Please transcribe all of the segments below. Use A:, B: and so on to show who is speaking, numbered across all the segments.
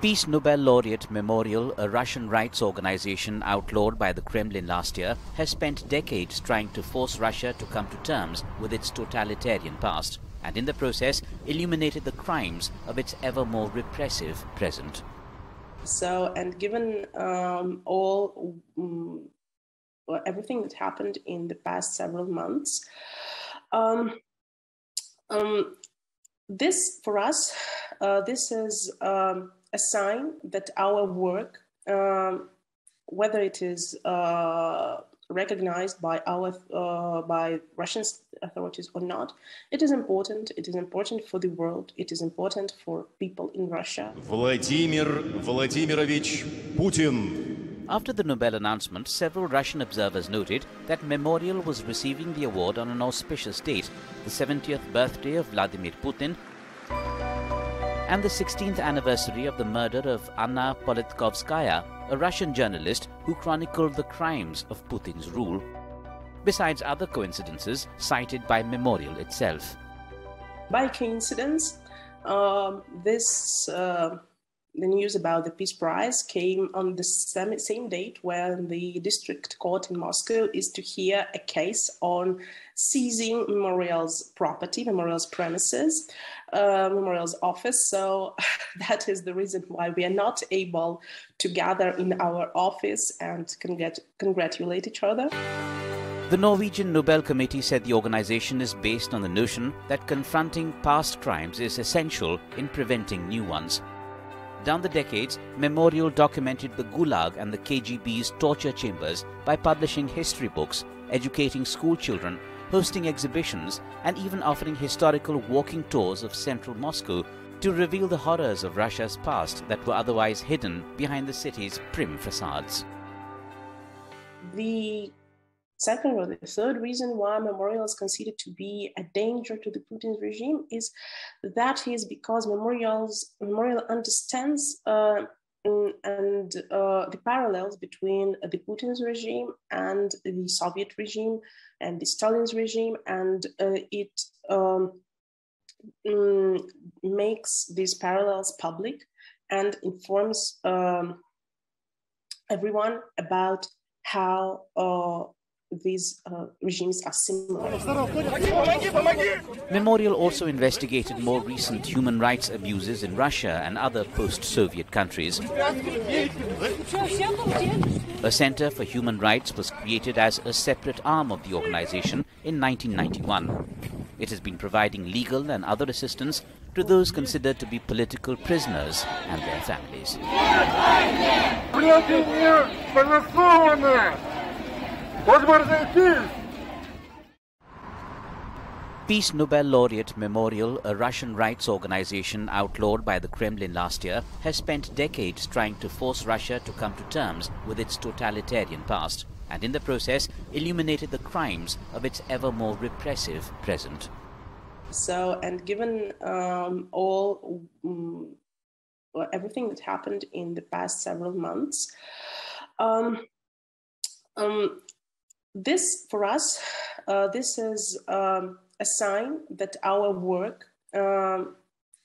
A: Peace Nobel Laureate Memorial, a Russian rights organization outlawed by the Kremlin last year, has spent decades trying to force Russia to come to terms with its totalitarian past and in the process illuminated the crimes of its ever more repressive present.
B: So, and given um, all um, everything that happened in the past several months, um, um this for us, uh, this is um, a sign that our work, um, whether it is uh, recognized by our uh, by Russian authorities or not, it is important. It is important for the world. It is important for people in Russia.
C: Vladimir Vladimirovich Putin.
A: After the Nobel announcement, several Russian observers noted that Memorial was receiving the award on an auspicious date, the 70th birthday of Vladimir Putin, and the 16th anniversary of the murder of Anna Politkovskaya, a Russian journalist who chronicled the crimes of Putin's rule, besides other coincidences cited by Memorial itself.
B: By coincidence, um, this uh, the news about the Peace Prize came on the same, same date when the district court in Moscow is to hear a case on seizing Memorial's property, Memorial's premises, uh, Memorial's office. So that is the reason why we are not able to gather in our office and congrat- congratulate each other.
A: The Norwegian Nobel Committee said the organization is based on the notion that confronting past crimes is essential in preventing new ones. Down the decades, Memorial documented the Gulag and the KGB's torture chambers by publishing history books, educating school children, hosting exhibitions, and even offering historical walking tours of central Moscow to reveal the horrors of Russia's past that were otherwise hidden behind the city's prim facades.
B: The Second or the third reason why Memorial is considered to be a danger to the Putin's regime is that is because Memorial's Memorial understands uh, and uh, the parallels between the Putin's regime and the Soviet regime and the Stalin's regime, and uh, it um, mm, makes these parallels public and informs um, everyone about how uh, these uh, regimes are similar.
A: Memorial also investigated more recent human rights abuses in Russia and other post-Soviet countries. A Center for Human Rights was created as a separate arm of the organization in 1991. It has been providing legal and other assistance to those considered to be political prisoners and their families. Peace Nobel Laureate Memorial, a Russian rights organization outlawed by the Kremlin last year, has spent decades trying to force Russia to come to terms with its totalitarian past and in the process illuminated the crimes of its ever more repressive present.
B: So, and given um, all um, everything that happened in the past several months, um, um this for us, uh, this is um, a sign that our work, um,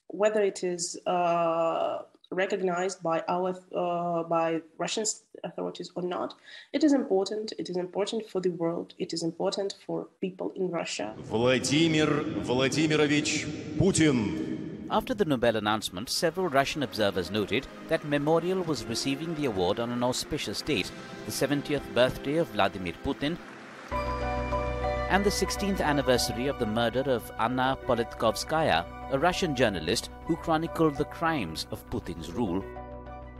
B: whether it is uh, recognized by our uh, by Russian authorities or not, it is important. It is important for the world. It is important for people in Russia.
C: Vladimir Vladimirovich Putin
A: after the Nobel announcement, several Russian observers noted that Memorial was receiving the award on an auspicious date, the 70th birthday of Vladimir Putin, and the 16th anniversary of the murder of Anna Politkovskaya, a Russian journalist who chronicled the crimes of Putin's rule,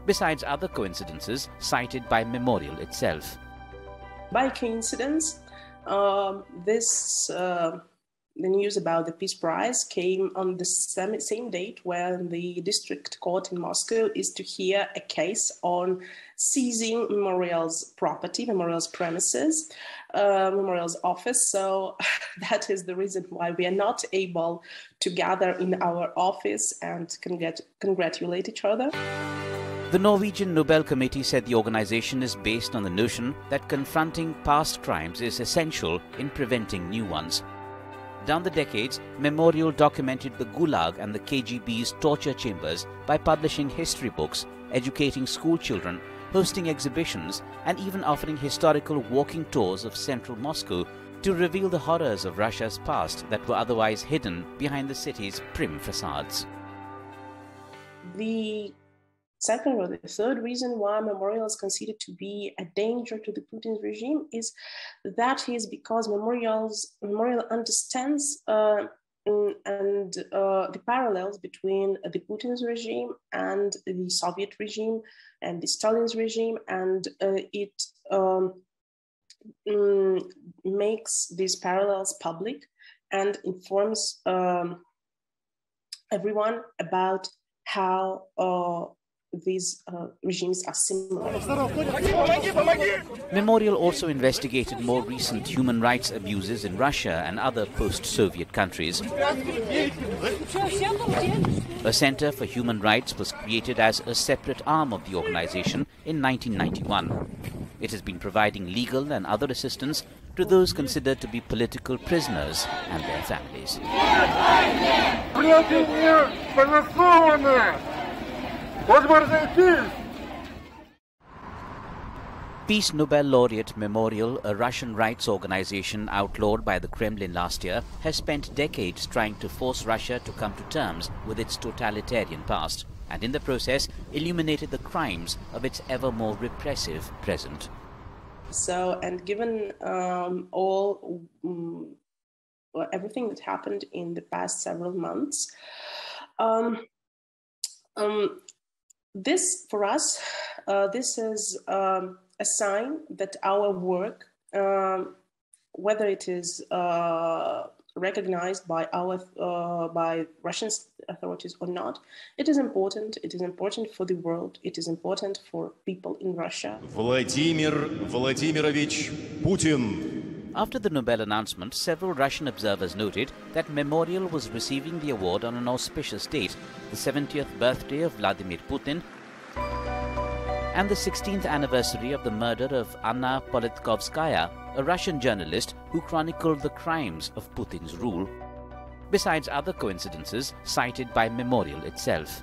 A: besides other coincidences cited by Memorial itself.
B: By coincidence, um, this uh, the news about the Peace Prize came on the same, same date when the district court in Moscow is to hear a case on seizing Memorial's property, Memorial's premises, uh, Memorial's office. So that is the reason why we are not able to gather in our office and congrat- congratulate each other.
A: The Norwegian Nobel Committee said the organization is based on the notion that confronting past crimes is essential in preventing new ones. Down the decades, Memorial documented the Gulag and the KGB's torture chambers by publishing history books, educating school children, hosting exhibitions, and even offering historical walking tours of central Moscow to reveal the horrors of Russia's past that were otherwise hidden behind the city's prim facades.
B: The second or the third reason why Memorial is considered to be a danger to the Putin's regime is that is because Memorial's Memorial understands uh, and uh, the parallels between the Putin's regime and the Soviet regime and the Stalin's regime, and uh, it um, mm, makes these parallels public and informs um, everyone about how uh, these uh, regimes are similar.
A: Memorial also investigated more recent human rights abuses in Russia and other post-Soviet countries. A Center for Human Rights was created as a separate arm of the organization in 1991. It has been providing legal and other assistance to those considered to be political prisoners and their families. Peace Nobel Laureate Memorial, a Russian rights organization outlawed by the Kremlin last year, has spent decades trying to force Russia to come to terms with its totalitarian past and in the process illuminated the crimes of its ever more repressive present.
B: So, and given um, all um, everything that happened in the past several months, um, um this for us, uh, this is um, a sign that our work, um, whether it is uh, recognized by our uh, by Russian authorities or not, it is important. It is important for the world. It is important for people in Russia.
C: Vladimir Vladimirovich Putin.
A: After the Nobel announcement, several Russian observers noted that Memorial was receiving the award on an auspicious date, the 70th birthday of Vladimir Putin, and the 16th anniversary of the murder of Anna Politkovskaya, a Russian journalist who chronicled the crimes of Putin's rule, besides other coincidences cited by Memorial itself.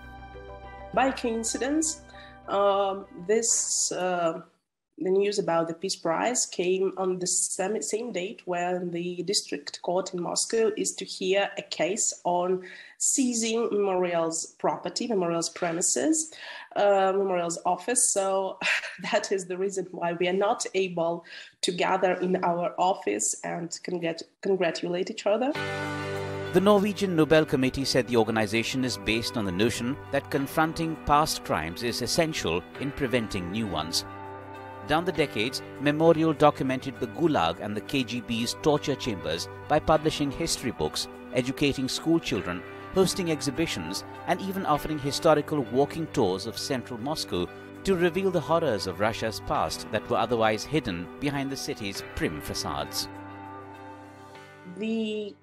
B: By coincidence, um, this uh, the news about the Peace Prize came on the same date when the district court in Moscow is to hear a case on seizing Memorial's property, Memorial's premises, uh, Memorial's office. So that is the reason why we are not able to gather in our office and congrat- congratulate each other.
A: The Norwegian Nobel Committee said the organization is based on the notion that confronting past crimes is essential in preventing new ones. Down the decades, Memorial documented the Gulag and the KGB's torture chambers by publishing history books, educating school children, hosting exhibitions, and even offering historical walking tours of central Moscow to reveal the horrors of Russia's past that were otherwise hidden behind the city's prim facades.
B: The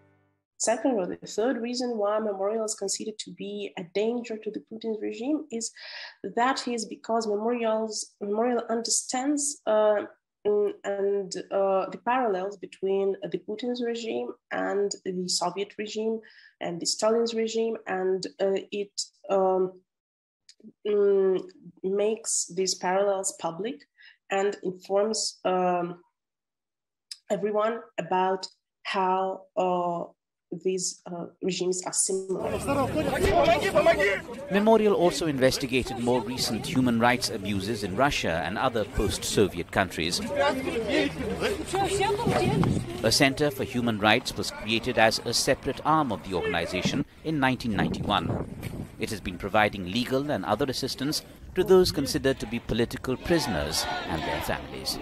B: second or the third reason why Memorial is considered to be a danger to the Putin's regime is that is because Memorial's Memorial understands uh, and uh, the parallels between the Putin's regime and the Soviet regime and the Stalin's regime, and uh, it um, mm, makes these parallels public and informs um, everyone about how uh, these uh, regimes are similar.
A: Memorial also investigated more recent human rights abuses in Russia and other post-Soviet countries. A Center for Human Rights was created as a separate arm of the organization in 1991. It has been providing legal and other assistance to those considered to be political prisoners and their families.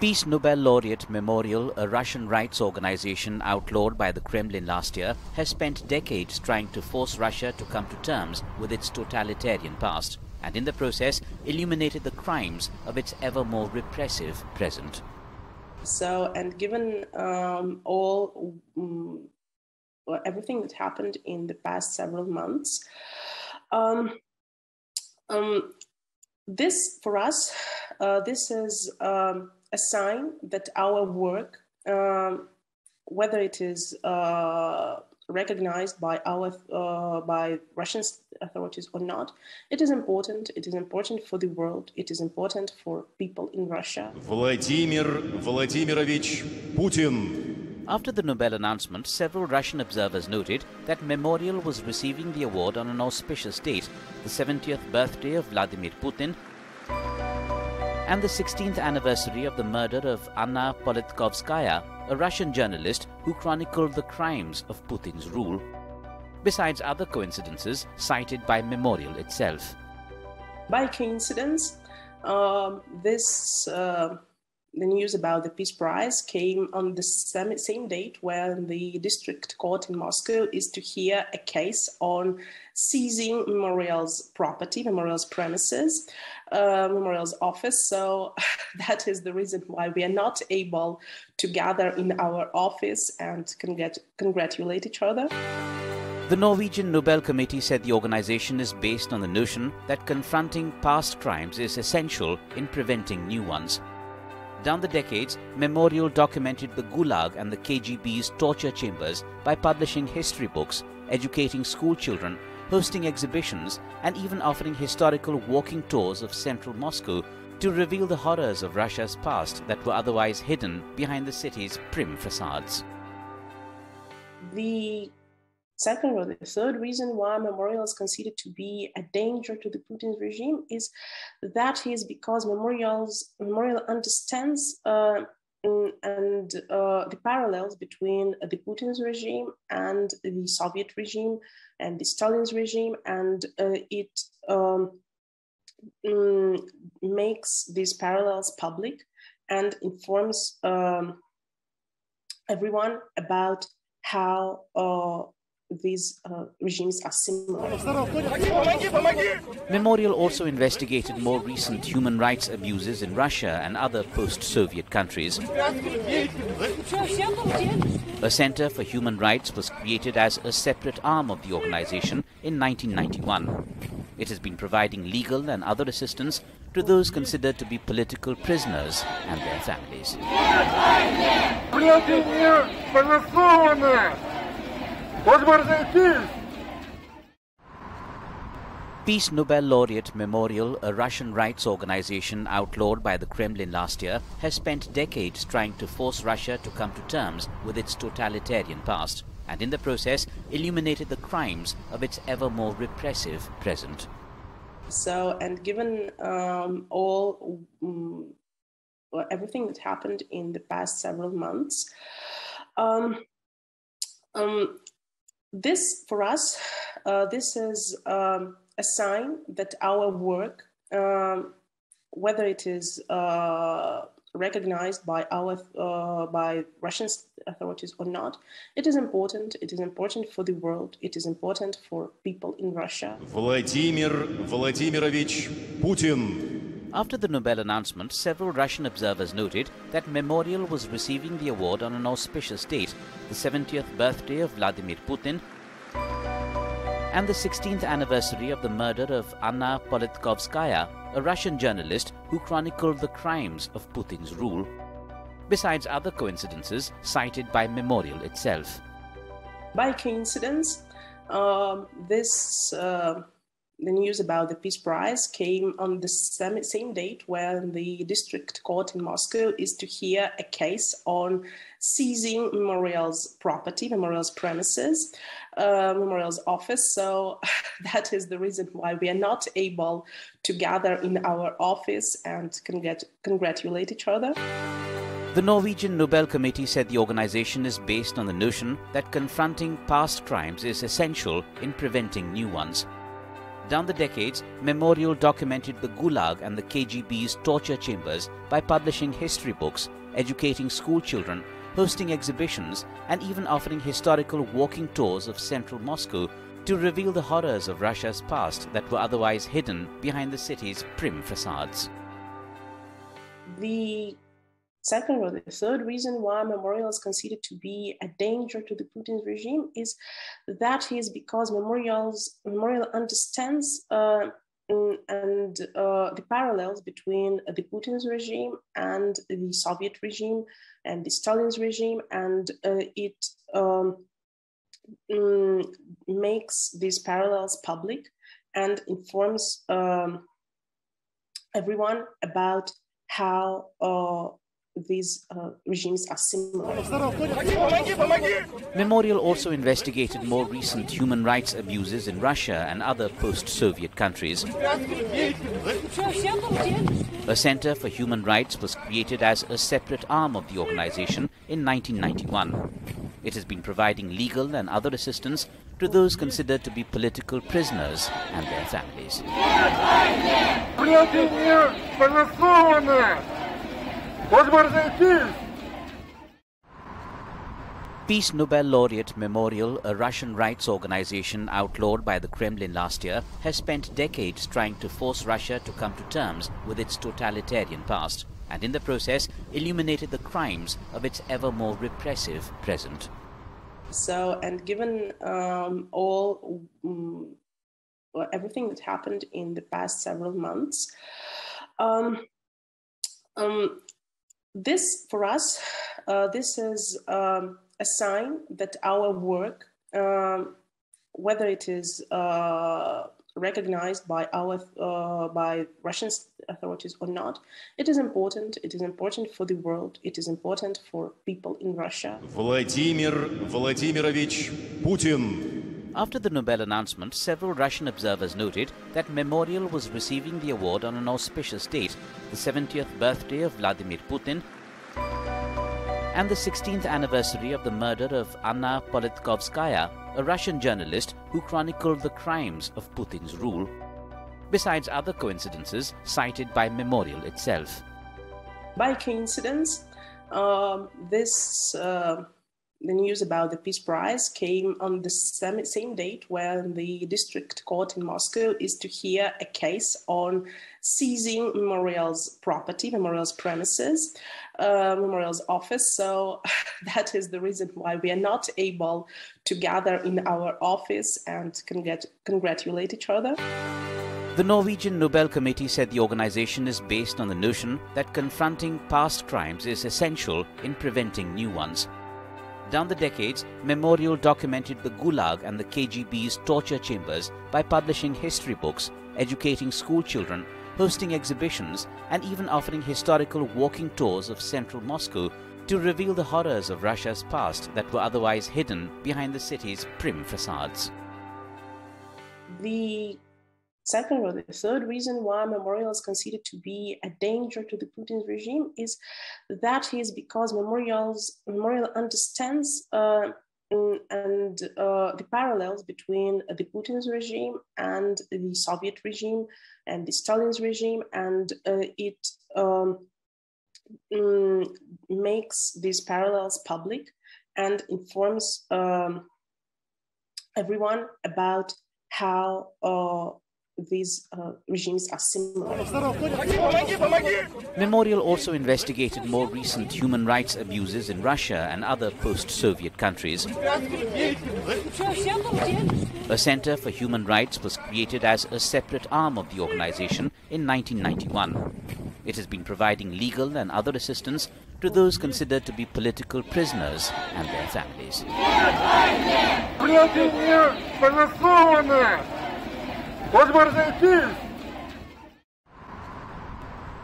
A: Peace Nobel Laureate Memorial, a Russian rights organization outlawed by the Kremlin last year, has spent decades trying to force Russia to come to terms with its totalitarian past and in the process illuminated the crimes of its ever more repressive present.
B: So, and given um, all um, everything that happened in the past several months, um, um this, for us, uh, this is um, a sign that our work, um, whether it is uh, recognized by our uh, by Russian authorities or not, it is important. It is important for the world. It is important for people in Russia.
C: Vladimir Vladimirovich Putin.
A: After the Nobel announcement, several Russian observers noted that Memorial was receiving the award on an auspicious date, the 70th birthday of Vladimir Putin and the 16th anniversary of the murder of Anna Politkovskaya, a Russian journalist who chronicled the crimes of Putin's rule, besides other coincidences cited by Memorial itself.
B: By coincidence, um, this uh, the news about the Peace Prize came on the same, same date when the district court in Moscow is to hear a case on seizing Memorial's property, Memorial's premises, uh, Memorial's office. So that is the reason why we are not able to gather in our office and congrat- congratulate each other.
A: The Norwegian Nobel Committee said the organization is based on the notion that confronting past crimes is essential in preventing new ones. Down the decades, Memorial documented the Gulag and the KGB's torture chambers by publishing history books, educating school children, hosting exhibitions, and even offering historical walking tours of central Moscow to reveal the horrors of Russia's past that were otherwise hidden behind the city's prim facades.
B: The Second or the third reason why Memorial is considered to be a danger to the Putin's regime is that is because Memorial's Memorial understands uh, and uh, the parallels between the Putin's regime and the Soviet regime and the Stalin's regime, and uh, it um, mm, makes these parallels public and informs um, everyone about how uh, these uh, regimes are similar.
A: Memorial also investigated more recent human rights abuses in Russia and other post-Soviet countries. A Center for Human Rights was created as a separate arm of the organization in 1991. It has been providing legal and other assistance to those considered to be political prisoners and their families. Peace Nobel laureate Memorial, a Russian rights organization outlawed by the Kremlin last year, has spent decades trying to force Russia to come to terms with its totalitarian past, and in the process illuminated the crimes of its ever more repressive present.
B: So, and given um, all um, everything that happened in the past several months, um, um this, for us, uh, this is um, a sign that our work, um, whether it is uh, recognized by our uh, by Russian authorities or not, it is important. It is important for the world. It is important for people in Russia.
C: Vladimir Vladimirovich Putin
A: after the Nobel announcement, several Russian observers noted that Memorial was receiving the award on an auspicious date, the 70th birthday of Vladimir Putin and the 16th anniversary of the murder of Anna Politkovskaya, a Russian journalist who chronicled the crimes of Putin's rule, besides other coincidences cited by Memorial itself.
B: By coincidence, um, this uh, the news about the Peace Prize came on the same, same date when the district court in Moscow is to hear a case on seizing Memorial's property, Memorial's premises, uh, Memorial's office. So that is the reason why we are not able to gather in our office and congrat- congratulate each other.
A: The Norwegian Nobel Committee said the organization is based on the notion that confronting past crimes is essential in preventing new ones. Down the decades, Memorial documented the Gulag and the KGB's torture chambers by publishing history books, educating school children, hosting exhibitions, and even offering historical walking tours of central Moscow to reveal the horrors of Russia's past that were otherwise hidden behind the city's prim facades.
B: The Second or the third reason why Memorial is considered to be a danger to the Putin's regime is that is because Memorial's Memorial understands uh, and uh, the parallels between the Putin's regime and the Soviet regime and the Stalin's regime, and uh, it um, mm, makes these parallels public and informs um, everyone about how uh, these uh, regimes are similar.
A: Memorial also investigated more recent human rights abuses in Russia and other post-Soviet countries. A Center for Human Rights was created as a separate arm of the organization in 1991. It has been providing legal and other assistance to those considered to be political prisoners and their families. Peace Nobel laureate Memorial, a Russian rights organization outlawed by the Kremlin last year, has spent decades trying to force Russia to come to terms with its totalitarian past and in the process illuminated the crimes of its ever more repressive present.
B: So, and given um, all um, everything that happened in the past several months, um, um this for us, uh, this is um, a sign that our work, um, whether it is uh, recognized by our uh, by Russian authorities or not, it is important. It is important for the world. It is important for people in Russia.
C: Vladimir Vladimirovich Putin.
A: After the Nobel announcement, several Russian observers noted that Memorial was receiving the award on an auspicious date, the 70th birthday of Vladimir Putin, and the 16th anniversary of the murder of Anna Politkovskaya, a Russian journalist who chronicled the crimes of Putin's rule, besides other coincidences cited by Memorial itself.
B: By coincidence, um, this uh, the news about the Peace Prize came on the same, same date when the district court in Moscow is to hear a case on seizing Memorial's property, Memorial's premises, uh, Memorial's office. So that is the reason why we are not able to gather in our office and congrat- congratulate each other.
A: The Norwegian Nobel Committee said the organization is based on the notion that confronting past crimes is essential in preventing new ones. Down the decades, Memorial documented the Gulag and the KGB's torture chambers by publishing history books, educating school children, hosting exhibitions, and even offering historical walking tours of central Moscow to reveal the horrors of Russia's past that were otherwise hidden behind the city's prim facades.
B: The Second or the third reason why Memorial is considered to be a danger to the Putin's regime is that is because Memorial's Memorial understands uh, and uh, the parallels between the Putin's regime and the Soviet regime and the Stalin's regime, and uh, it um, mm, makes these parallels public and informs um, everyone about how uh, these uh, regimes are similar.
A: Memorial also investigated more recent human rights abuses in Russia and other post-Soviet countries. A Center for Human Rights was created as a separate arm of the organization in 1991. It has been providing legal and other assistance to those considered to be political prisoners and their families.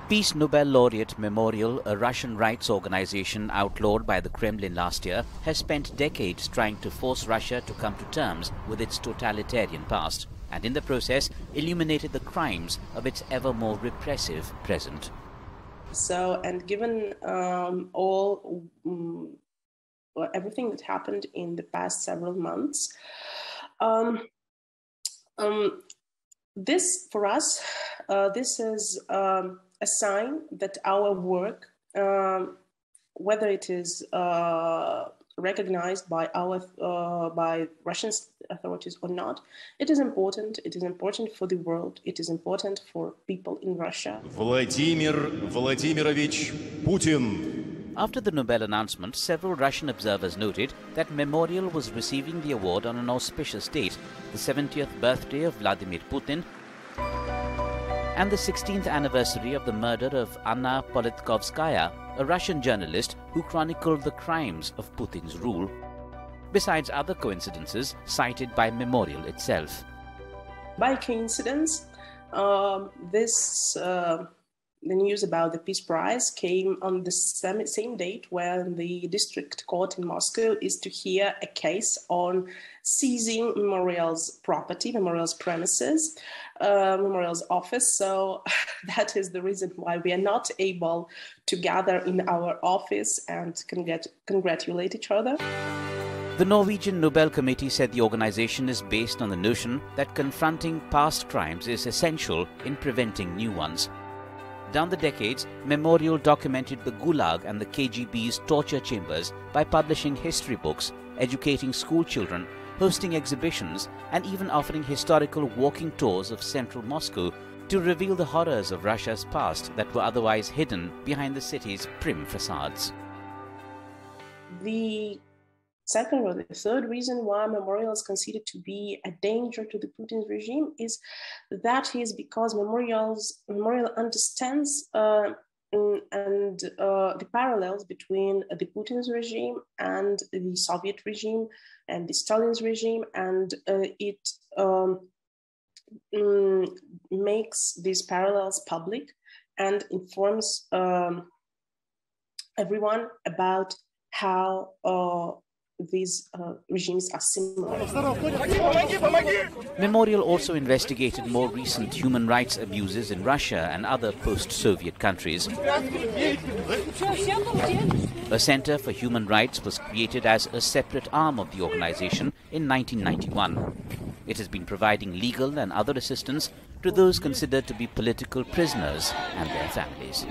A: Peace Nobel laureate Memorial, a Russian rights organization outlawed by the Kremlin last year, has spent decades trying to force Russia to come to terms with its totalitarian past and in the process illuminated the crimes of its ever more repressive present.
B: So, and given um, all um, everything that happened in the past several months, um, um this for us, uh, this is um, a sign that our work, um, whether it is uh, recognized by our uh, by Russian authorities or not, it is important. It is important for the world. It is important for people in Russia.
C: Vladimir Vladimirovich Putin.
A: After the Nobel announcement, several Russian observers noted that Memorial was receiving the award on an auspicious date, the 70th birthday of Vladimir Putin, and the 16th anniversary of the murder of Anna Politkovskaya, a Russian journalist who chronicled the crimes of Putin's rule, besides other coincidences cited by Memorial itself.
B: By coincidence, um, this uh, the news about the Peace Prize came on the same, same date when the district court in Moscow is to hear a case on seizing Memorial's property, Memorial's premises, uh, Memorial's office. So that is the reason why we are not able to gather in our office and congrat- congratulate each other.
A: The Norwegian Nobel Committee said the organization is based on the notion that confronting past crimes is essential in preventing new ones. Down the decades, Memorial documented the Gulag and the KGB's torture chambers by publishing history books, educating school children, hosting exhibitions, and even offering historical walking tours of central Moscow to reveal the horrors of Russia's past that were otherwise hidden behind the city's prim facades.
B: The Second or the third reason why Memorial is considered to be a danger to the Putin regime is that is because Memorial's Memorial understands uh, and uh, the parallels between the Putin's regime and the Soviet regime and the Stalin's regime, and uh, it um, mm, makes these parallels public and informs um, everyone about how uh, these uh, regimes are similar.
A: Memorial also investigated more recent human rights abuses in Russia and other post-Soviet countries. A Center for Human Rights was created as a separate arm of the organization in 1991. It has been providing legal and other assistance to those considered to be political prisoners and their families.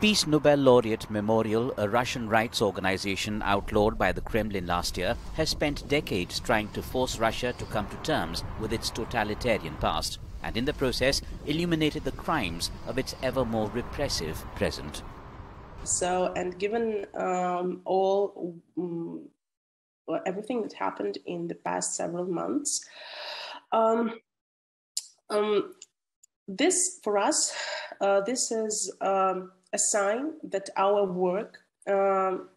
A: Peace Nobel laureate Memorial, a Russian rights organization outlawed by the Kremlin last year, has spent decades trying to force Russia to come to terms with its totalitarian past, and in the process illuminated the crimes of its ever more repressive present.
B: So, and given um, all um, everything that happened in the past several months, um, um this for us, uh, this is um, a sign that our work, um,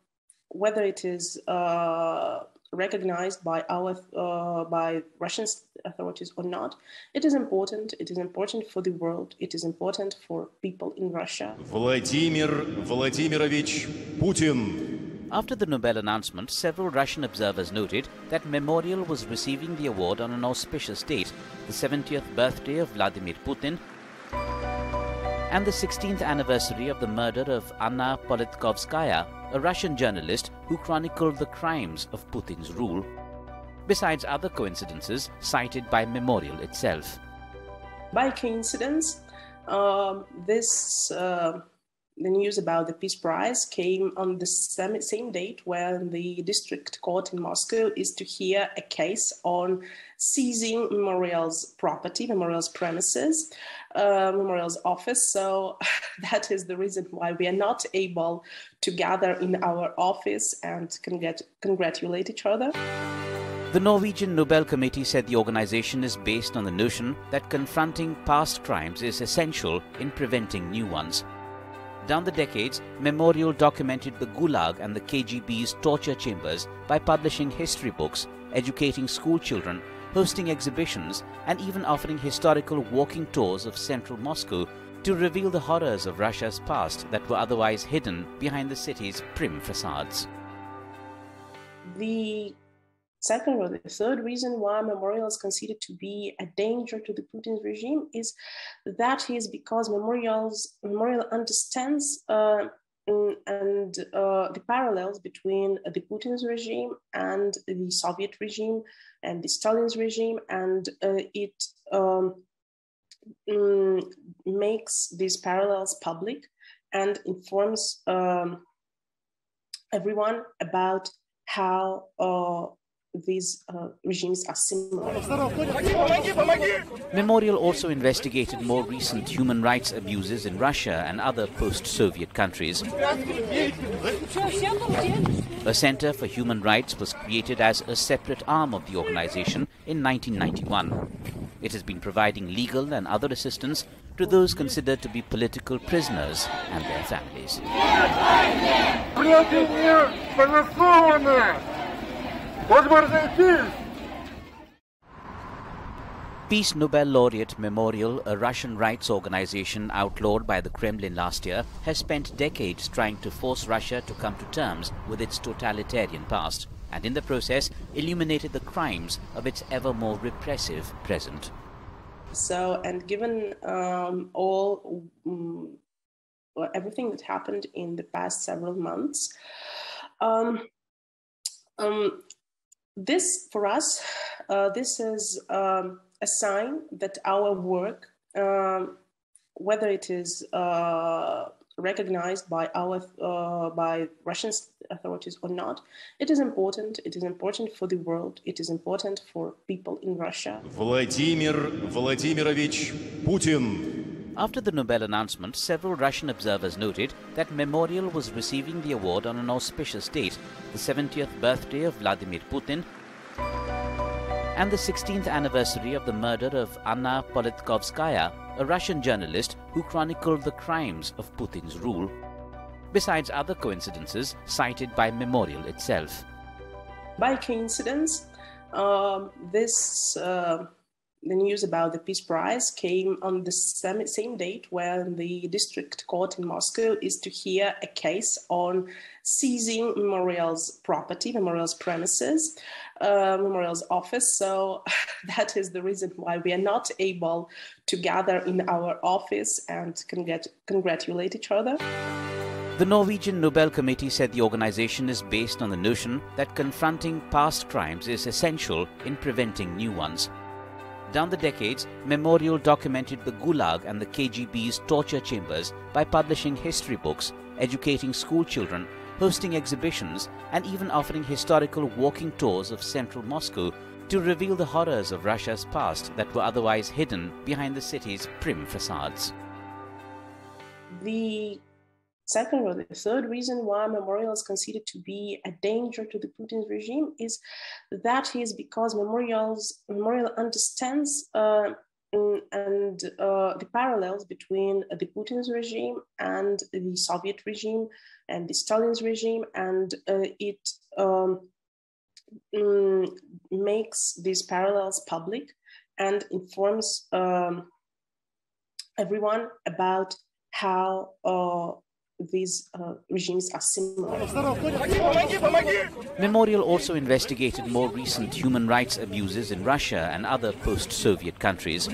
B: whether it is uh, recognized by our uh, by Russian authorities or not, it is important. It is important for the world. It is important for people in Russia.
C: Vladimir Vladimirovich Putin.
A: After the Nobel announcement, several Russian observers noted that Memorial was receiving the award on an auspicious date, the 70th birthday of Vladimir Putin, and the 16th anniversary of the murder of Anna Politkovskaya, a Russian journalist who chronicled the crimes of Putin's rule, besides other coincidences cited by Memorial itself.
B: By coincidence, um, this uh, the news about the Peace Prize came on the same, same date when the district court in Moscow is to hear a case on seizing Memorial's property, Memorial's premises, uh, Memorial's office. So that is the reason why we are not able to gather in our office and congrat- congratulate each other.
A: The Norwegian Nobel Committee said the organization is based on the notion that confronting past crimes is essential in preventing new ones. Down the decades, Memorial documented the Gulag and the KGB's torture chambers by publishing history books, educating school children, hosting exhibitions, and even offering historical walking tours of central Moscow to reveal the horrors of Russia's past that were otherwise hidden behind the city's prim facades.
B: The Second or the third reason why Memorial is considered to be a danger to the Putin regime is that is because Memorial's Memorial understands uh, and uh, the parallels between the Putin's regime and the Soviet regime and the Stalin's regime, and uh, it um, mm, makes these parallels public and informs um, everyone about how uh, these uh, regimes are similar.
A: Memorial also investigated more recent human rights abuses in Russia and other post-Soviet countries. A Center for Human Rights was created as a separate arm of the organization in 1991. It has been providing legal and other assistance to those considered to be political prisoners and their families. Peace Nobel Laureate Memorial, a Russian rights organization outlawed by the Kremlin last year, has spent decades trying to force Russia to come to terms with its totalitarian past and in the process illuminated the crimes of its ever more repressive present.
B: So, and given um, all um, everything that happened in the past several months, um, um this for us, uh, this is um, a sign that our work, um, whether it is uh, recognized by our uh, by Russian authorities or not, it is important. It is important for the world. It is important for people in Russia.
C: Vladimir Vladimirovich Putin.
A: After the Nobel announcement, several Russian observers noted that Memorial was receiving the award on an auspicious date, the 70th birthday of Vladimir Putin, and the 16th anniversary of the murder of Anna Politkovskaya, a Russian journalist who chronicled the crimes of Putin's rule, besides other coincidences cited by Memorial itself.
B: By coincidence, um, this uh, the news about the Peace Prize came on the same, same date when the district court in Moscow is to hear a case on seizing Memorial's property, Memorial's premises, uh, Memorial's office. So that is the reason why we are not able to gather in our office and congrat- congratulate each other.
A: The Norwegian Nobel Committee said the organization is based on the notion that confronting past crimes is essential in preventing new ones. Down the decades, Memorial documented the Gulag and the KGB's torture chambers by publishing history books, educating school children, hosting exhibitions, and even offering historical walking tours of central Moscow to reveal the horrors of Russia's past that were otherwise hidden behind the city's prim facades.
B: The Second or the third reason why Memorial is considered to be a danger to the Putin's regime is that is because Memorial's Memorial understands uh, mm, and uh, the parallels between the Putin's regime and the Soviet regime and the Stalin's regime, and uh, it um, mm, makes these parallels public and informs um, everyone about how uh, these uh, regimes are similar.
A: Memorial also investigated more recent human rights abuses in Russia and other post-Soviet countries.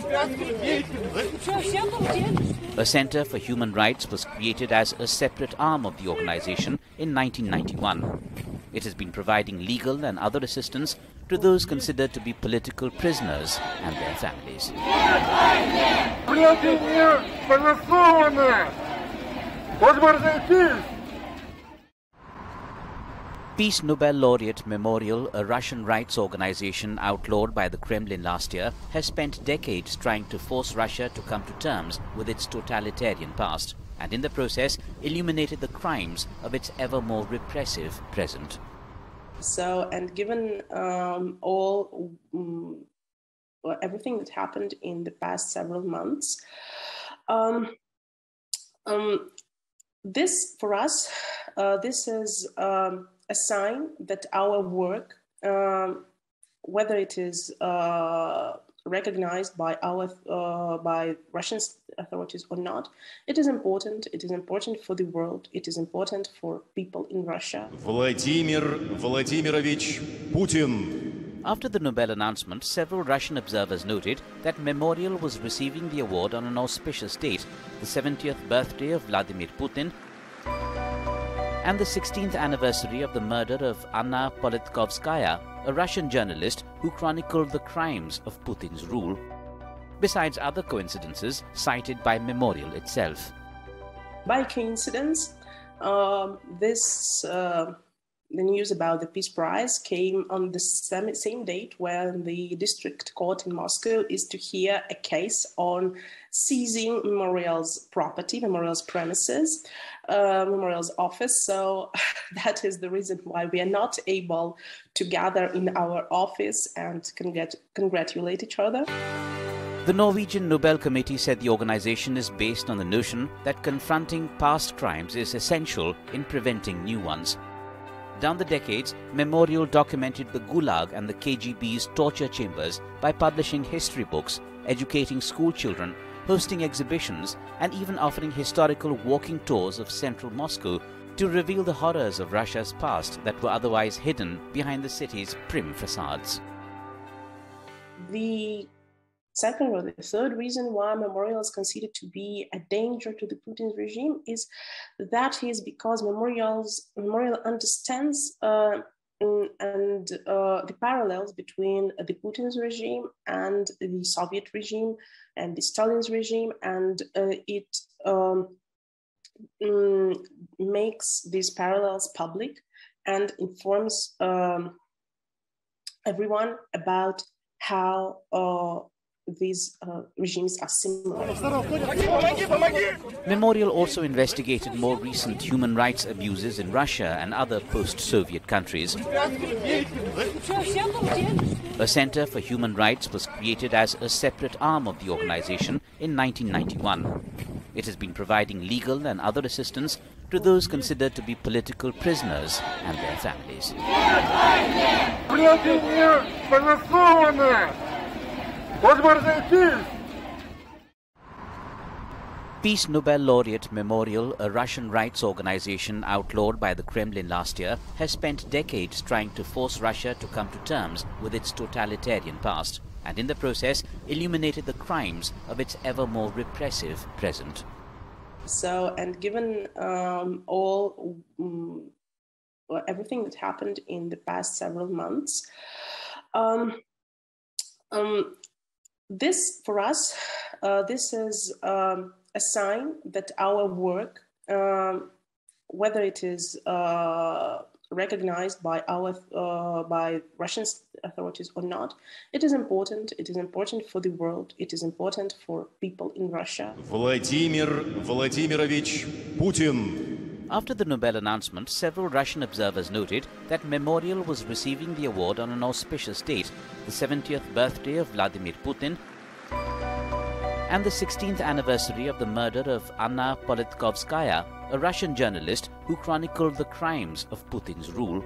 A: A Center for Human Rights was created as a separate arm of the organization in 1991. It has been providing legal and other assistance to those considered to be political prisoners and their families. Peace Nobel Laureate Memorial, a Russian rights organization outlawed by the Kremlin last year, has spent decades trying to force Russia to come to terms with its totalitarian past and in the process illuminated the crimes of its ever more repressive present.
B: So, and given um, all um, everything that happened in the past several months, um, um this for us, uh, this is um, a sign that our work, um, whether it is uh, recognized by our uh, by Russian authorities or not, it is important. It is important for the world. It is important for people in Russia.
C: Vladimir Vladimirovich Putin.
A: After the Nobel announcement, several Russian observers noted that Memorial was receiving the award on an auspicious date, the 70th birthday of Vladimir Putin, and the 16th anniversary of the murder of Anna Politkovskaya, a Russian journalist who chronicled the crimes of Putin's rule, besides other coincidences cited by Memorial itself.
B: By coincidence, um, this uh, the news about the Peace Prize came on the same, same date when the district court in Moscow is to hear a case on seizing Memorial's property, Memorial's premises, uh, Memorial's office. So that is the reason why we are not able to gather in our office and congrat- congratulate each other.
A: The Norwegian Nobel Committee said the organization is based on the notion that confronting past crimes is essential in preventing new ones. Down the decades, Memorial documented the Gulag and the KGB's torture chambers by publishing history books, educating school children, hosting exhibitions, and even offering historical walking tours of central Moscow to reveal the horrors of Russia's past that were otherwise hidden behind the city's prim facades.
B: The second or the third reason why Memorial is considered to be a danger to the Putin's regime is that is because Memorial's Memorial understands uh, and uh, the parallels between the Putin's regime and the Soviet regime and the Stalin's regime, and uh, it um, mm, makes these parallels public and informs um, everyone about how uh, these uh, regimes are similar.
A: Memorial also investigated more recent human rights abuses in Russia and other post-Soviet countries. A Center for Human Rights was created as a separate arm of the organization in 1991. It has been providing legal and other assistance to those considered to be political prisoners and their families. Peace Nobel laureate Memorial, a Russian rights organization outlawed by the Kremlin last year, has spent decades trying to force Russia to come to terms with its totalitarian past and in the process illuminated the crimes of its ever more repressive present.
B: So, and given um, all um, everything that happened in the past several months, um, um this for us, uh, this is um, a sign that our work, um, whether it is uh, recognized by our uh, by Russian authorities or not, it is important. It is important for the world. It is important for people in Russia.
C: Vladimir Vladimirovich Putin.
A: After the Nobel announcement, several Russian observers noted that Memorial was receiving the award on an auspicious date, the 70th birthday of Vladimir Putin, and the 16th anniversary of the murder of Anna Politkovskaya, a Russian journalist who chronicled the crimes of Putin's rule,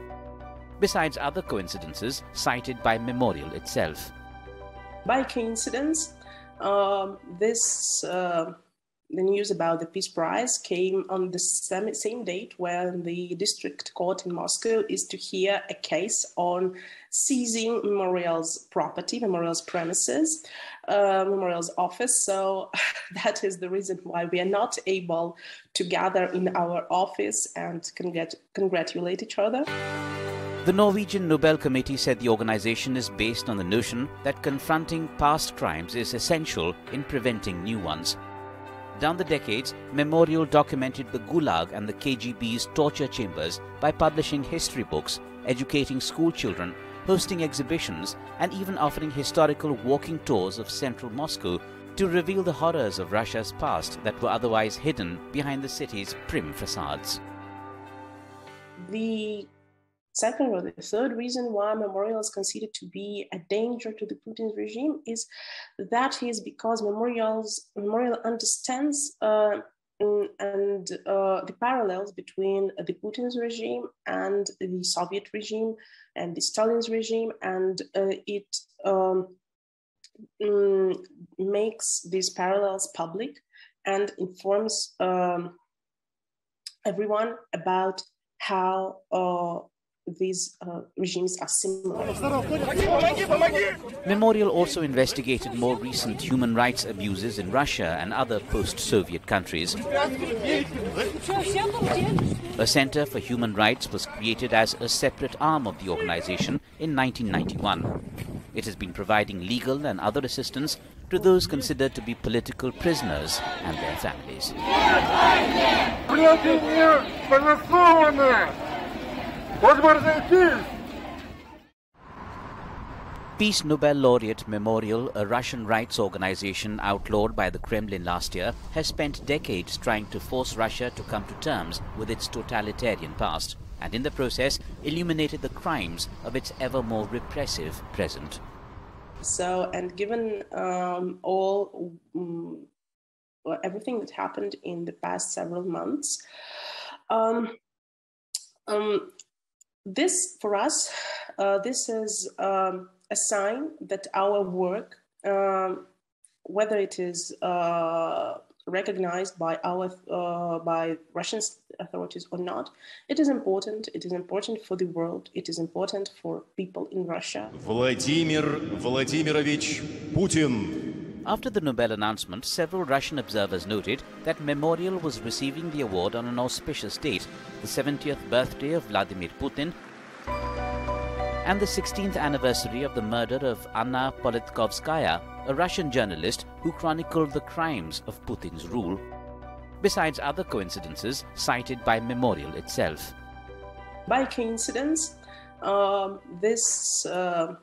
A: besides other coincidences cited by Memorial itself.
B: By coincidence, um, this uh, the news about the Peace Prize came on the same, same date when the district court in Moscow is to hear a case on seizing Memorial's property, Memorial's premises, uh, Memorial's office. So that is the reason why we are not able to gather in our office and congrat- congratulate each other.
A: The Norwegian Nobel Committee said the organization is based on the notion that confronting past crimes is essential in preventing new ones. Down the decades, Memorial documented the Gulag and the KGB's torture chambers by publishing history books, educating school children, hosting exhibitions, and even offering historical walking tours of central Moscow to reveal the horrors of Russia's past that were otherwise hidden behind the city's prim facades.
B: The Second or the third reason why Memorial is considered to be a danger to the Putin's regime is that is because Memorial's Memorial understands uh, and uh, the parallels between the Putin's regime and the Soviet regime and the Stalin's regime, and uh, it um, mm, makes these parallels public and informs um, everyone about how uh, these uh, regimes are similar.
A: Memorial also investigated more recent human rights abuses in Russia and other post-Soviet countries. A Center for Human Rights was created as a separate arm of the organization in 1991. It has been providing legal and other assistance to those considered to be political prisoners and their families. Peace Nobel Laureate Memorial, a Russian rights organization outlawed by the Kremlin last year, has spent decades trying to force Russia to come to terms with its totalitarian past, and in the process illuminated the crimes of its ever more repressive present.
B: So, and given um, all um, everything that happened in the past several months, um, um this for us, uh, this is um, a sign that our work, um, whether it is uh, recognized by our uh, by Russian authorities or not, it is important. It is important for the world. It is important for people in Russia.
C: Vladimir Vladimirovich Putin.
A: After the Nobel announcement, several Russian observers noted that Memorial was receiving the award on an auspicious date, the 70th birthday of Vladimir Putin, and the 16th anniversary of the murder of Anna Politkovskaya, a Russian journalist who chronicled the crimes of Putin's rule, besides other coincidences cited by Memorial itself.
B: By coincidence, um, this uh,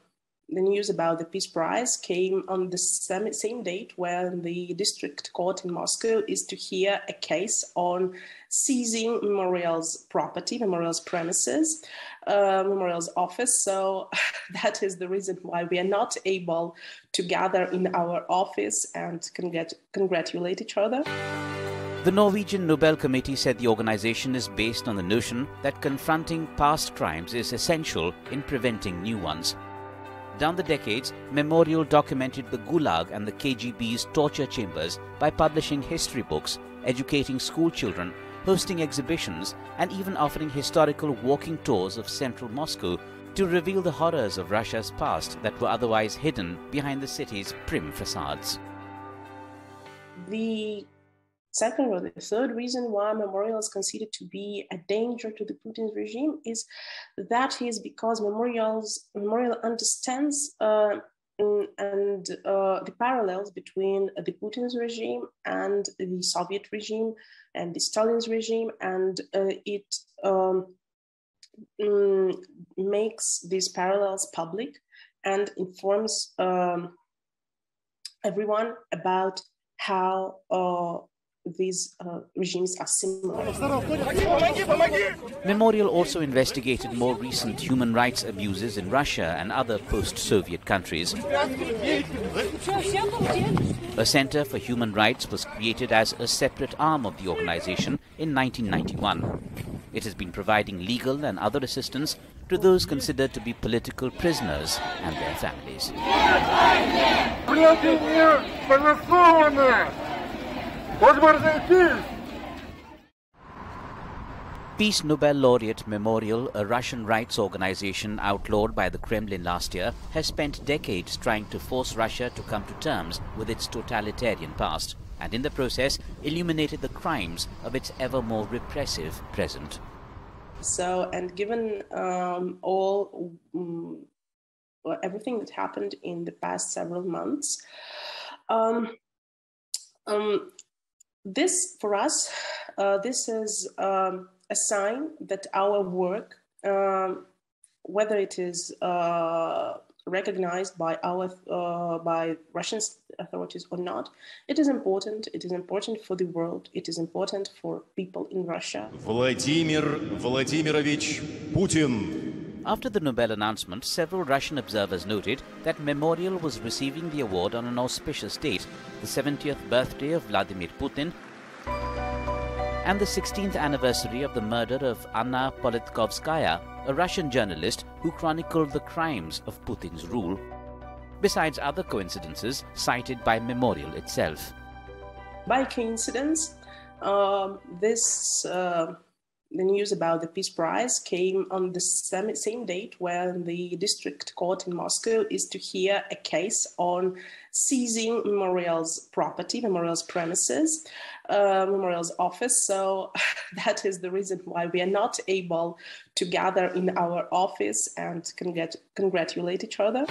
B: the news about the Peace Prize came on the same, same date when the district court in Moscow is to hear a case on seizing Memorial's property, Memorial's premises, uh, Memorial's office. So that is the reason why we are not able to gather in our office and congrat- congratulate each other.
A: The Norwegian Nobel Committee said the organization is based on the notion that confronting past crimes is essential in preventing new ones. Down the decades, Memorial documented the Gulag and the KGB's torture chambers by publishing history books, educating school children, hosting exhibitions, and even offering historical walking tours of central Moscow to reveal the horrors of Russia's past that were otherwise hidden behind the city's prim facades.
B: The Second or the third reason why Memorial is considered to be a danger to the Putin's regime is that is because Memorial's Memorial understands uh, mm, and uh, the parallels between the Putin's regime and the Soviet regime and the Stalin's regime, and uh, it um, mm, makes these parallels public and informs um, everyone about how uh, these uh, regimes are similar.
A: Memorial also investigated more recent human rights abuses in Russia and other post-Soviet countries. A Center for Human Rights was created as a separate arm of the organization in 1991. It has been providing legal and other assistance to those considered to be political prisoners and their families. Peace Nobel Laureate Memorial, a Russian rights organization outlawed by the Kremlin last year, has spent decades trying to force Russia to come to terms with its totalitarian past, and in the process illuminated the crimes of its ever more repressive present.
B: So, and given um, all um, everything that happened in the past several months, um, um this for us, uh, this is um, a sign that our work, um, whether it is uh, recognized by our uh, by Russian authorities or not, it is important. It is important for the world. It is important for people in Russia.
C: Vladimir Vladimirovich Putin
A: after the Nobel announcement, several Russian observers noted that Memorial was receiving the award on an auspicious date, the 70th birthday of Vladimir Putin, and the 16th anniversary of the murder of Anna Politkovskaya, a Russian journalist who chronicled the crimes of Putin's rule, besides other coincidences cited by Memorial itself.
B: By coincidence, um, this uh, the news about the Peace Prize came on the same, same date when the district court in Moscow is to hear a case on seizing Memorial's property, Memorial's premises, uh, Memorial's office. So that is the reason why we are not able to gather in our office and congrat- congratulate each other.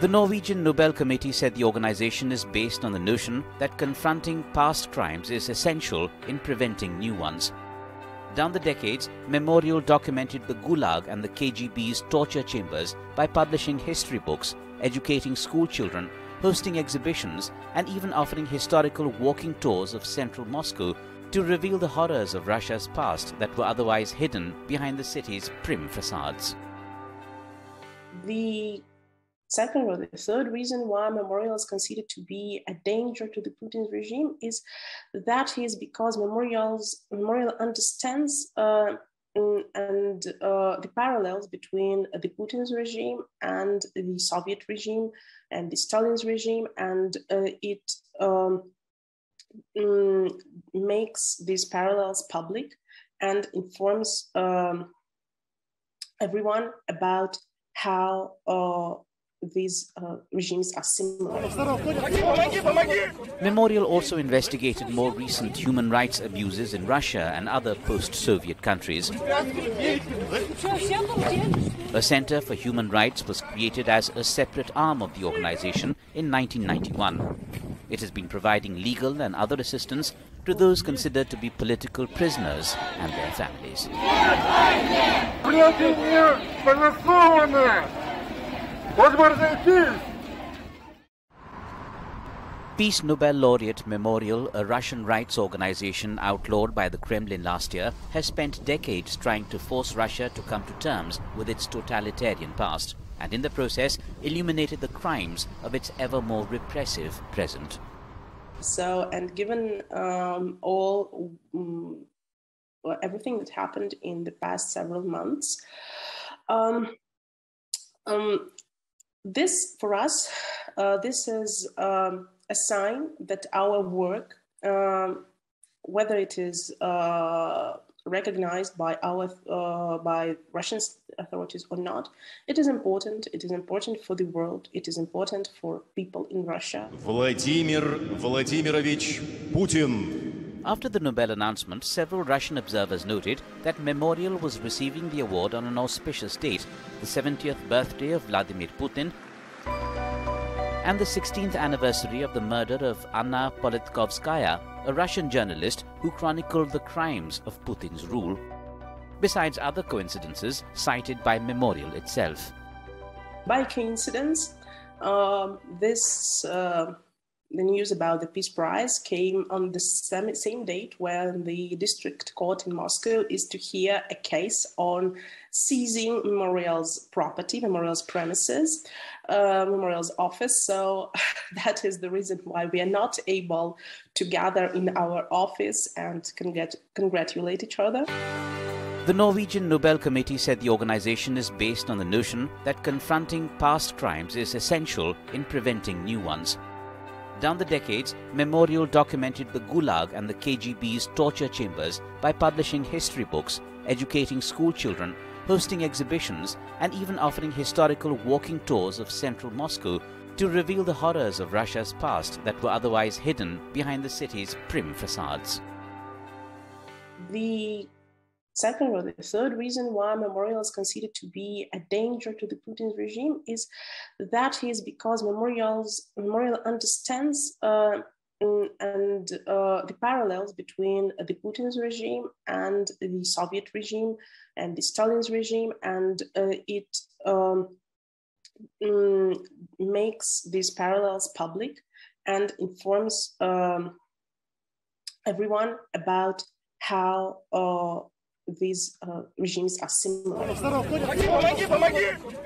A: The Norwegian Nobel Committee said the organization is based on the notion that confronting past crimes is essential in preventing new ones. Down the decades, Memorial documented the Gulag and the KGB's torture chambers by publishing history books, educating school children, hosting exhibitions, and even offering historical walking tours of central Moscow to reveal the horrors of Russia's past that were otherwise hidden behind the city's prim facades.
B: The second or the third reason why Memorial is considered to be a danger to the Putin regime is that is because Memorial's Memorial understands uh, and uh, the parallels between the Putin's regime and the Soviet regime and the Stalin's regime, and uh, it um, mm, makes these parallels public and informs um, everyone about how uh, these uh, regimes are similar.
A: Memorial also investigated more recent human rights abuses in Russia and other post-Soviet countries. A Center for Human Rights was created as a separate arm of the organization in 1991. It has been providing legal and other assistance to those considered to be political prisoners and their families. Peace Nobel laureate Memorial, a Russian rights organization outlawed by the Kremlin last year, has spent decades trying to force Russia to come to terms with its totalitarian past and in the process illuminated the crimes of its ever more repressive present.
B: So, and given um, all um, everything that happened in the past several months, um, um this for us, uh, this is um, a sign that our work, um, whether it is uh, recognized by our uh, by Russian authorities or not, it is important. It is important for the world. It is important for people in Russia.
C: Vladimir Vladimirovich Putin.
A: After the Nobel announcement, several Russian observers noted that Memorial was receiving the award on an auspicious date, the 70th birthday of Vladimir Putin, and the 16th anniversary of the murder of Anna Politkovskaya, a Russian journalist who chronicled the crimes of Putin's rule, besides other coincidences cited by Memorial itself.
B: By coincidence, um, this uh, the news about the Peace Prize came on the same, same date when the district court in Moscow is to hear a case on seizing Memorial's property, Memorial's premises, uh, Memorial's office. So that is the reason why we are not able to gather in our office and congrat- congratulate each other.
A: The Norwegian Nobel Committee said the organization is based on the notion that confronting past crimes is essential in preventing new ones. Down the decades, Memorial documented the Gulag and the KGB's torture chambers by publishing history books, educating school children, hosting exhibitions, and even offering historical walking tours of central Moscow to reveal the horrors of Russia's past that were otherwise hidden behind the city's prim facades.
B: The Second or the third reason why Memorial is considered to be a danger to the Putin's regime is that is because Memorial's Memorial understands uh, and uh, the parallels between the Putin's regime and the Soviet regime and the Stalin's regime, and uh, it um, mm, makes these parallels public and informs um, everyone about how uh, these uh, regimes are similar.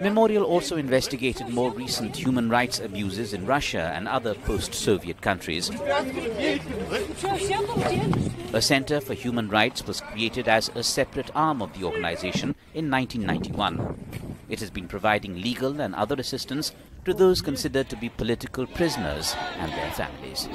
A: Memorial also investigated more recent human rights abuses in Russia and other post-Soviet countries. A Center for Human Rights was created as a separate arm of the organization in 1991. It has been providing legal and other assistance to those considered to be political prisoners and their families.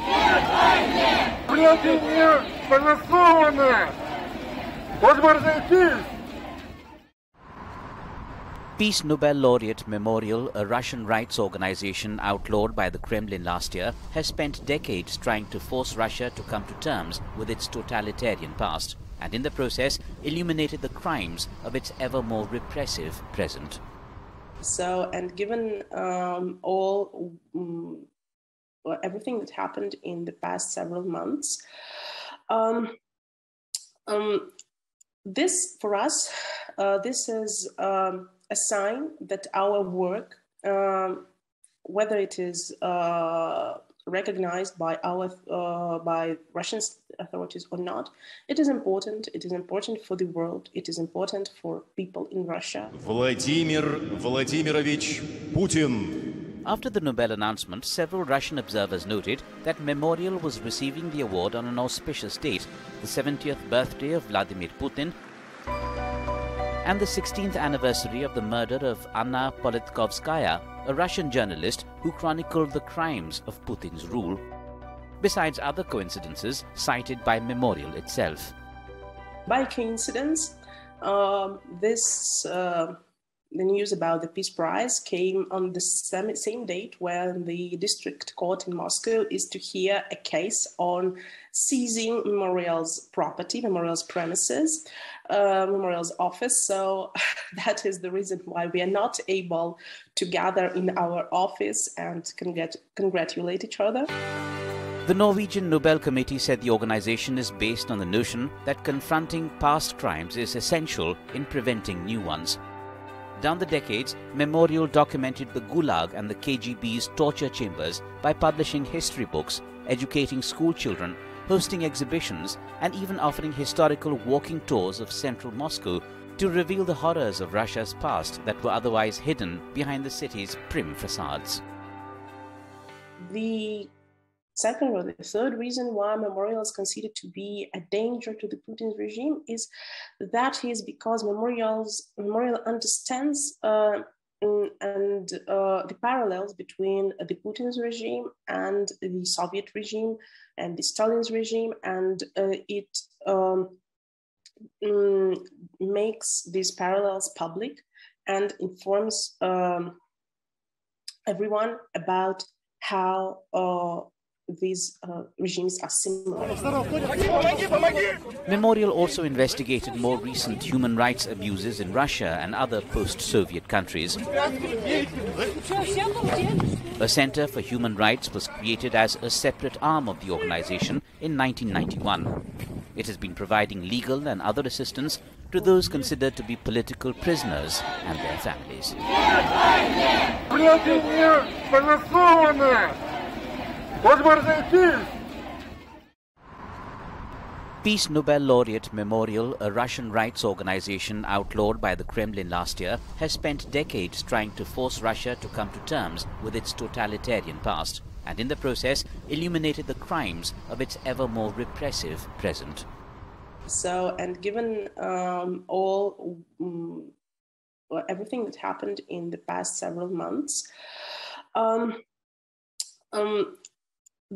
A: Peace Nobel laureate Memorial, a Russian rights organization outlawed by the Kremlin last year, has spent decades trying to force Russia to come to terms with its totalitarian past and in the process illuminated the crimes of its ever more repressive present.
B: So, and given um, all um, everything that happened in the past several months, um, um this, for us, uh, this is um, a sign that our work, um, whether it is uh, recognized by our uh, by Russian authorities or not, it is important. It is important for the world. It is important for people in Russia.
C: Vladimir Vladimirovich Putin.
A: After the Nobel announcement, several Russian observers noted that Memorial was receiving the award on an auspicious date, the 70th birthday of Vladimir Putin and the 16th anniversary of the murder of Anna Politkovskaya, a Russian journalist who chronicled the crimes of Putin's rule, besides other coincidences cited by Memorial itself.
B: By coincidence, um, this uh, the news about the Peace Prize came on the same, same date when the district court in Moscow is to hear a case on seizing Memorial's property, Memorial's premises, uh, Memorial's office. So that is the reason why we are not able to gather in our office and congrat- congratulate each other.
A: The Norwegian Nobel Committee said the organization is based on the notion that confronting past crimes is essential in preventing new ones. Down the decades, Memorial documented the Gulag and the KGB's torture chambers by publishing history books, educating school children, hosting exhibitions, and even offering historical walking tours of central Moscow to reveal the horrors of Russia's past that were otherwise hidden behind the city's prim facades.
B: The Second or the third reason why Memorial is considered to be a danger to the Putin's regime is that is because Memorial's Memorial understands uh, and uh, the parallels between the Putin's regime and the Soviet regime and the Stalin's regime, and uh, it um, mm, makes these parallels public and informs um, everyone about how uh, these uh, regimes are similar.
A: Memorial also investigated more recent human rights abuses in Russia and other post-Soviet countries. A Center for Human Rights was created as a separate arm of the organization in 1991. It has been providing legal and other assistance to those considered to be political prisoners and their families. Peace Nobel laureate Memorial, a Russian rights organization outlawed by the Kremlin last year, has spent decades trying to force Russia to come to terms with its totalitarian past, and in the process illuminated the crimes of its ever more repressive present.
B: So, and given um, all um, everything that happened in the past several months, um, um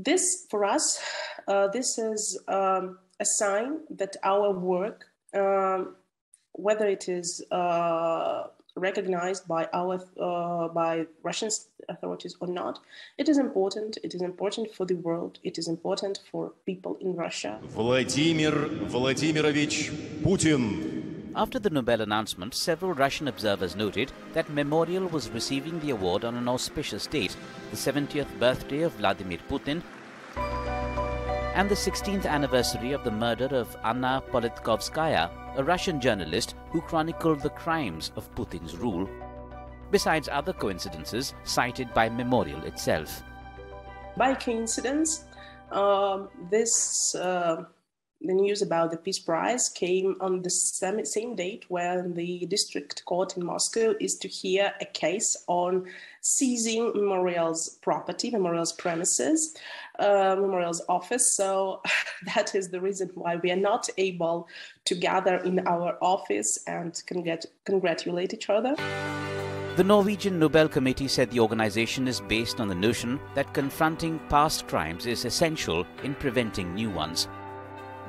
B: this for us, uh, this is um, a sign that our work, um, whether it is uh, recognized by our uh, by Russian authorities or not, it is important. It is important for the world. It is important for people in Russia.
C: Vladimir Vladimirovich Putin.
A: After the Nobel announcement, several Russian observers noted that Memorial was receiving the award on an auspicious date, the 70th birthday of Vladimir Putin, and the 16th anniversary of the murder of Anna Politkovskaya, a Russian journalist who chronicled the crimes of Putin's rule, besides other coincidences cited by Memorial itself.
B: By coincidence, um, this uh, the news about the Peace Prize came on the same, same date when the district court in Moscow is to hear a case on seizing Memorial's property, Memorial's premises, uh, Memorial's office. So that is the reason why we are not able to gather in our office and congrat- congratulate each other.
A: The Norwegian Nobel Committee said the organization is based on the notion that confronting past crimes is essential in preventing new ones.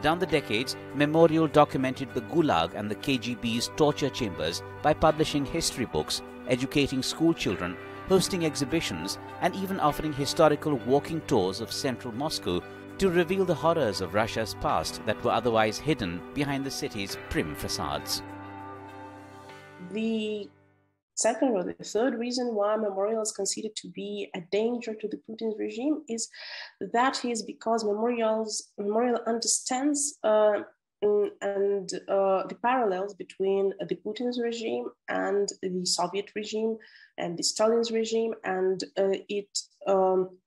A: Down the decades, Memorial documented the Gulag and the KGB's torture chambers by publishing history books, educating school children, hosting exhibitions, and even offering historical walking tours of central Moscow to reveal the horrors of Russia's past that were otherwise hidden behind the city's prim facades.
B: The Second or the third reason why Memorial is considered to be a danger to the Putin's regime is that is because Memorial's Memorial understands uh, and uh, the parallels between the Putin's regime and the Soviet regime and the Stalin's regime, and uh, it um,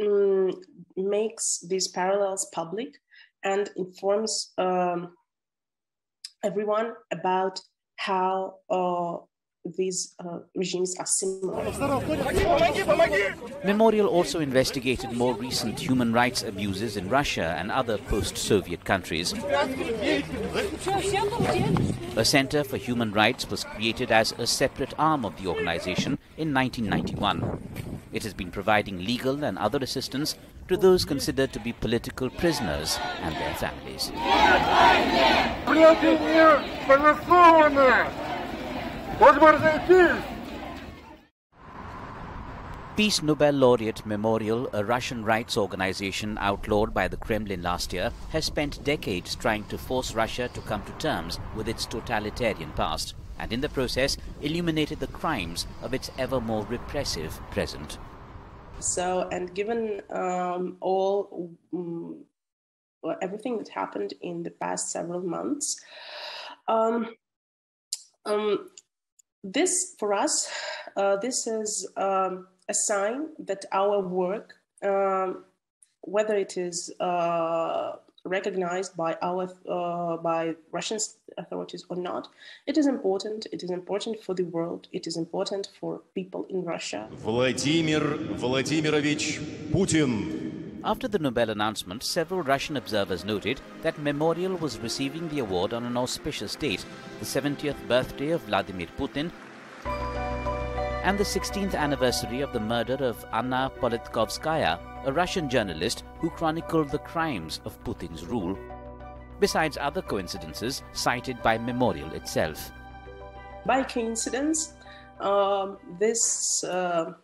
B: mm, makes these parallels public and informs um, everyone about how uh, these uh, regimes are similar.
A: Memorial also investigated more recent human rights abuses in Russia and other post-Soviet countries. A Center for Human Rights was created as a separate arm of the organization in 1991. It has been providing legal and other assistance to those considered to be political prisoners and their families. Peace Nobel laureate Memorial, a Russian rights organization outlawed by the Kremlin last year, has spent decades trying to force Russia to come to terms with its totalitarian past and in the process illuminated the crimes of its ever more repressive present.
B: So, and given um, all um, everything that happened in the past several months, um, um this for us, uh, this is um, a sign that our work, um, whether it is uh, recognized by our uh, by Russian authorities or not, it is important. It is important for the world. It is important for people in Russia.
C: Vladimir Vladimirovich Putin.
A: After the Nobel announcement, several Russian observers noted that Memorial was receiving the award on an auspicious date, the 70th birthday of Vladimir Putin, and the 16th anniversary of the murder of Anna Politkovskaya, a Russian journalist who chronicled the crimes of Putin's rule, besides other coincidences cited by Memorial itself.
B: By coincidence, um, this uh,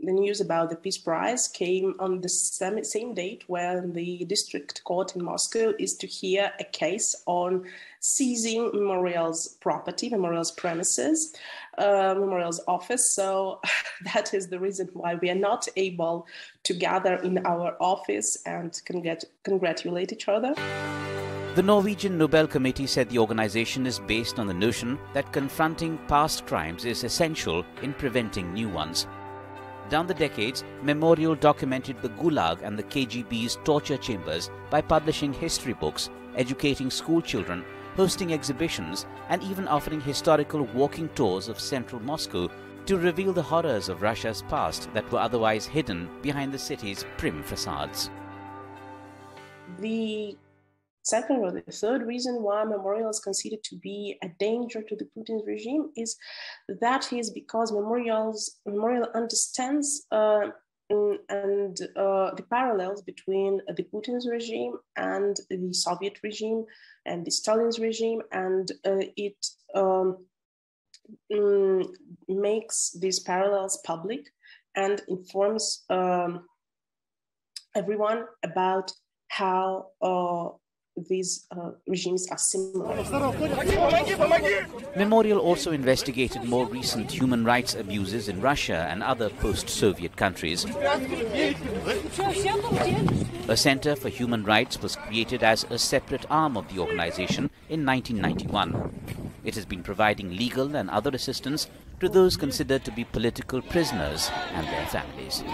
B: the news about the Peace Prize came on the same, same date when the district court in Moscow is to hear a case on seizing Memorial's property, Memorial's premises, uh, Memorial's office. So that is the reason why we are not able to gather in our office and congrat- congratulate each other.
A: The Norwegian Nobel Committee said the organization is based on the notion that confronting past crimes is essential in preventing new ones. Down the decades, Memorial documented the Gulag and the KGB's torture chambers by publishing history books, educating school children, hosting exhibitions, and even offering historical walking tours of central Moscow to reveal the horrors of Russia's past that were otherwise hidden behind the city's prim facades.
B: The Second or the third reason why Memorial is considered to be a danger to the Putin's regime is that is because Memorial's Memorial understands uh, and uh, the parallels between the Putin's regime and the Soviet regime and the Stalin's regime, and uh, it um, mm, makes these parallels public and informs um, everyone about how uh, these uh, regimes are similar.
A: Memorial also investigated more recent human rights abuses in Russia and other post-Soviet countries. A Center for Human Rights was created as a separate arm of the organization in 1991. It has been providing legal and other assistance to those considered to be political prisoners and their families.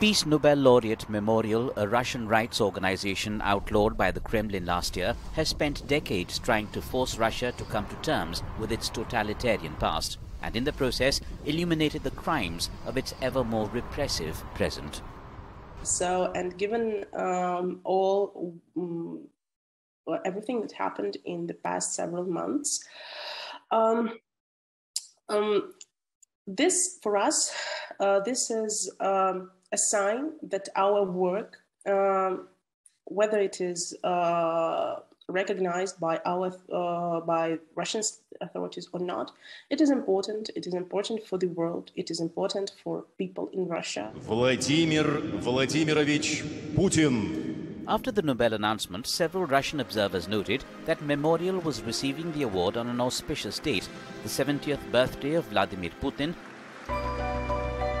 A: Peace Nobel laureate Memorial, a Russian rights organization outlawed by the Kremlin last year, has spent decades trying to force Russia to come to terms with its totalitarian past and in the process illuminated the crimes of its ever more repressive present.
B: So, and given um, all um, everything that happened in the past several months, um, um this for us, uh, this is um, a sign that our work, um, whether it is uh, recognized by our uh, by Russian authorities or not, it is important. It is important for the world. It is important for people in Russia.
C: Vladimir Vladimirovich Putin
A: after the Nobel announcement, several Russian observers noted that Memorial was receiving the award on an auspicious date, the 70th birthday of Vladimir Putin,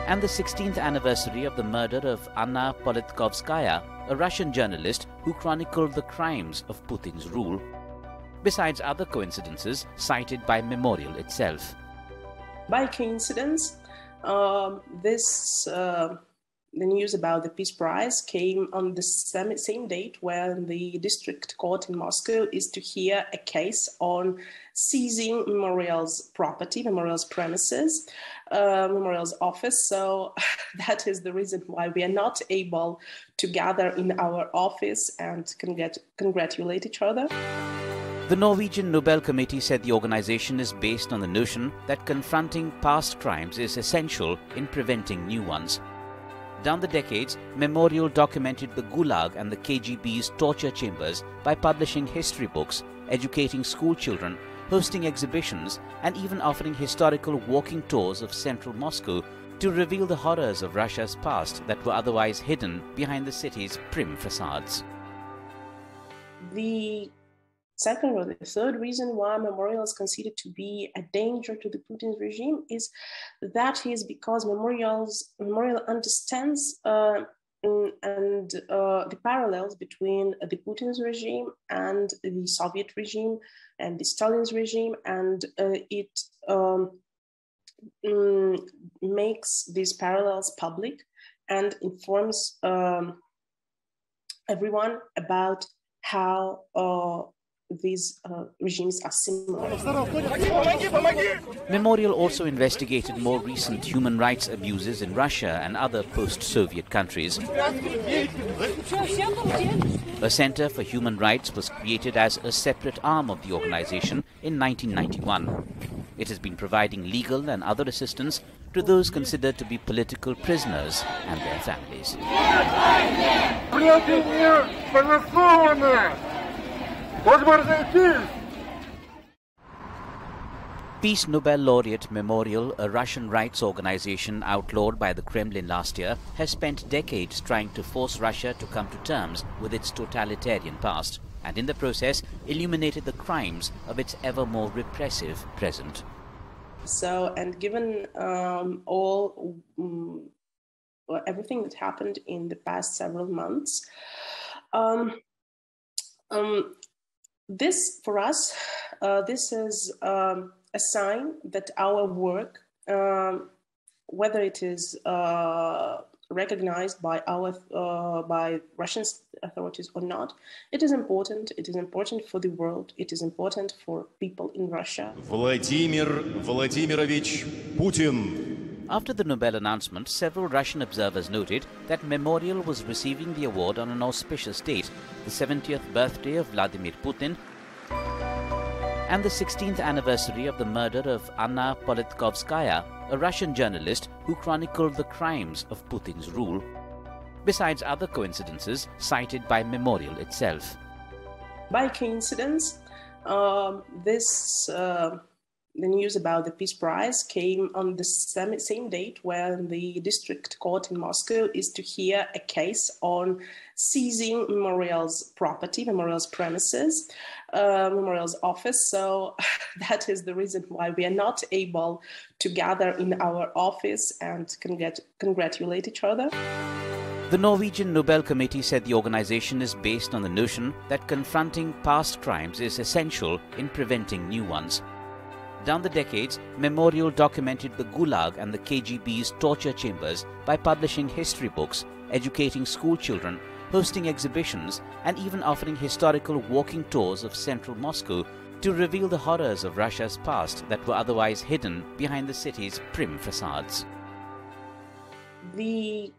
A: and the 16th anniversary of the murder of Anna Politkovskaya, a Russian journalist who chronicled the crimes of Putin's rule, besides other coincidences cited by Memorial itself.
B: By coincidence, um, this uh, the news about the Peace Prize came on the same, same date when the district court in Moscow is to hear a case on seizing Memorial's property, Memorial's premises, uh, Memorial's office. So that is the reason why we are not able to gather in our office and congrat- congratulate each other.
A: The Norwegian Nobel Committee said the organization is based on the notion that confronting past crimes is essential in preventing new ones. Down the decades, Memorial documented the Gulag and the KGB's torture chambers by publishing history books, educating school children, hosting exhibitions, and even offering historical walking tours of central Moscow to reveal the horrors of Russia's past that were otherwise hidden behind the city's prim facades.
B: The Second or the third reason why Memorial is considered to be a danger to the Putin regime is that is because Memorial's Memorial understands uh, mm, and uh, the parallels between the Putin's regime and the Soviet regime and the Stalin's regime, and uh, it um, mm, makes these parallels public and informs um, everyone about how uh, these uh, regimes are similar.
A: Memorial also investigated more recent human rights abuses in Russia and other post-Soviet countries. A Center for Human Rights was created as a separate arm of the organization in 1991. It has been providing legal and other assistance to those considered to be political prisoners and their families. Peace Nobel laureate Memorial, a Russian rights organization outlawed by the Kremlin last year, has spent decades trying to force Russia to come to terms with its totalitarian past and in the process illuminated the crimes of its ever more repressive present.
B: So, and given um, all um, everything that happened in the past several months, um, um this for us, uh, this is um, a sign that our work, um, whether it is uh, recognized by our uh, by Russian authorities or not, it is important. It is important for the world. It is important for people in Russia.
C: Vladimir Vladimirovich Putin.
A: After the Nobel announcement, several Russian observers noted that Memorial was receiving the award on an auspicious date, the 70th birthday of Vladimir Putin, and the 16th anniversary of the murder of Anna Politkovskaya, a Russian journalist who chronicled the crimes of Putin's rule, besides other coincidences cited by Memorial itself.
B: By coincidence, um, this uh, the news about the Peace Prize came on the same, same date when the district court in Moscow is to hear a case on seizing Memorial's property, Memorial's premises, uh, Memorial's office. So that is the reason why we are not able to gather in our office and congrat- congratulate each other.
A: The Norwegian Nobel Committee said the organization is based on the notion that confronting past crimes is essential in preventing new ones. Down the decades, Memorial documented the Gulag and the KGB's torture chambers by publishing history books, educating school children, hosting exhibitions, and even offering historical walking tours of central Moscow to reveal the horrors of Russia's past that were otherwise hidden behind the city's prim facades.
B: The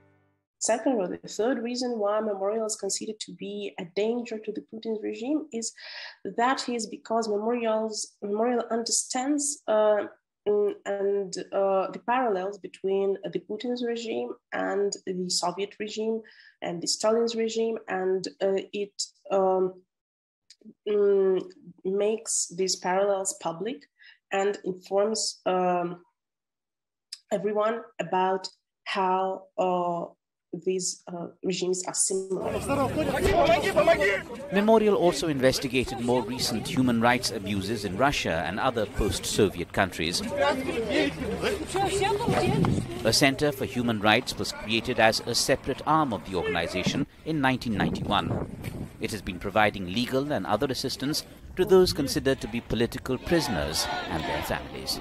B: Second or the third reason why Memorial is considered to be a danger to the Putin regime is that is because Memorial's Memorial understands uh, and uh, the parallels between the Putin's regime and the Soviet regime and the Stalin's regime, and uh, it um, mm, makes these parallels public and informs um, everyone about how uh, these uh, regimes are similar.
A: Memorial also investigated more recent human rights abuses in Russia and other post-Soviet countries. A Center for Human Rights was created as a separate arm of the organization in 1991. It has been providing legal and other assistance to those considered to be political prisoners and their families.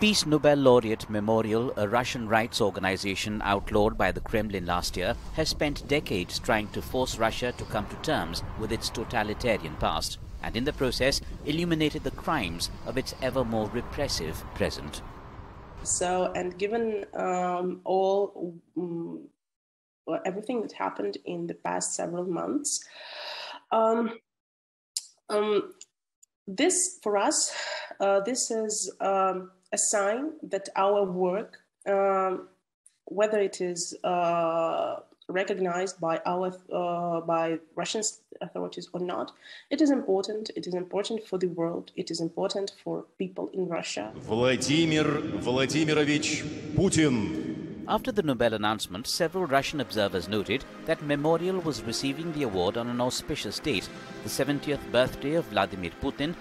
A: Peace Nobel Laureate Memorial, a Russian rights organization outlawed by the Kremlin last year, has spent decades trying to force Russia to come to terms with its totalitarian past and in the process illuminated the crimes of its ever more repressive present.
B: So, and given um, all um, everything that happened in the past several months, um, um this for us, uh, this is um, a sign that our work, um, whether it is uh, recognized by our uh, by Russian authorities or not, it is important. It is important for the world. It is important for people in Russia.
C: Vladimir Vladimirovich Putin.
A: After the Nobel announcement, several Russian observers noted that Memorial was receiving the award on an auspicious date, the 70th birthday of Vladimir Putin,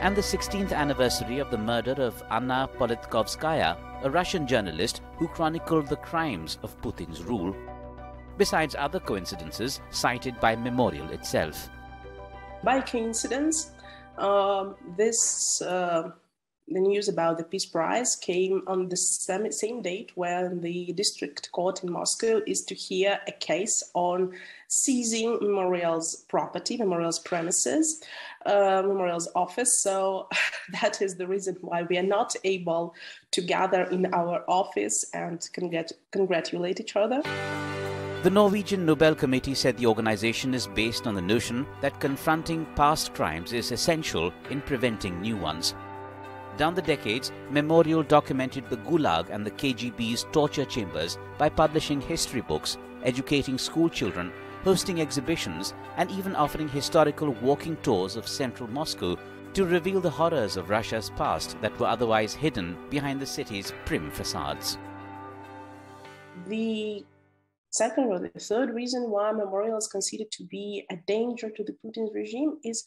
A: and the 16th anniversary of the murder of Anna Politkovskaya, a Russian journalist who chronicled the crimes of Putin's rule, besides other coincidences cited by Memorial itself.
B: By coincidence, um, this uh, the news about the Peace Prize came on the same, same date when the district court in Moscow is to hear a case on seizing Memorial's property, Memorial's premises, uh, Memorial's office. So that is the reason why we are not able to gather in our office and congrat- congratulate each other.
A: The Norwegian Nobel Committee said the organization is based on the notion that confronting past crimes is essential in preventing new ones. Down the decades, Memorial documented the Gulag and the KGB's torture chambers by publishing history books, educating school children, hosting exhibitions, and even offering historical walking tours of central Moscow to reveal the horrors of Russia's past that were otherwise hidden behind the city's prim facades.
B: The Second or the third reason why Memorial is considered to be a danger to the Putin's regime is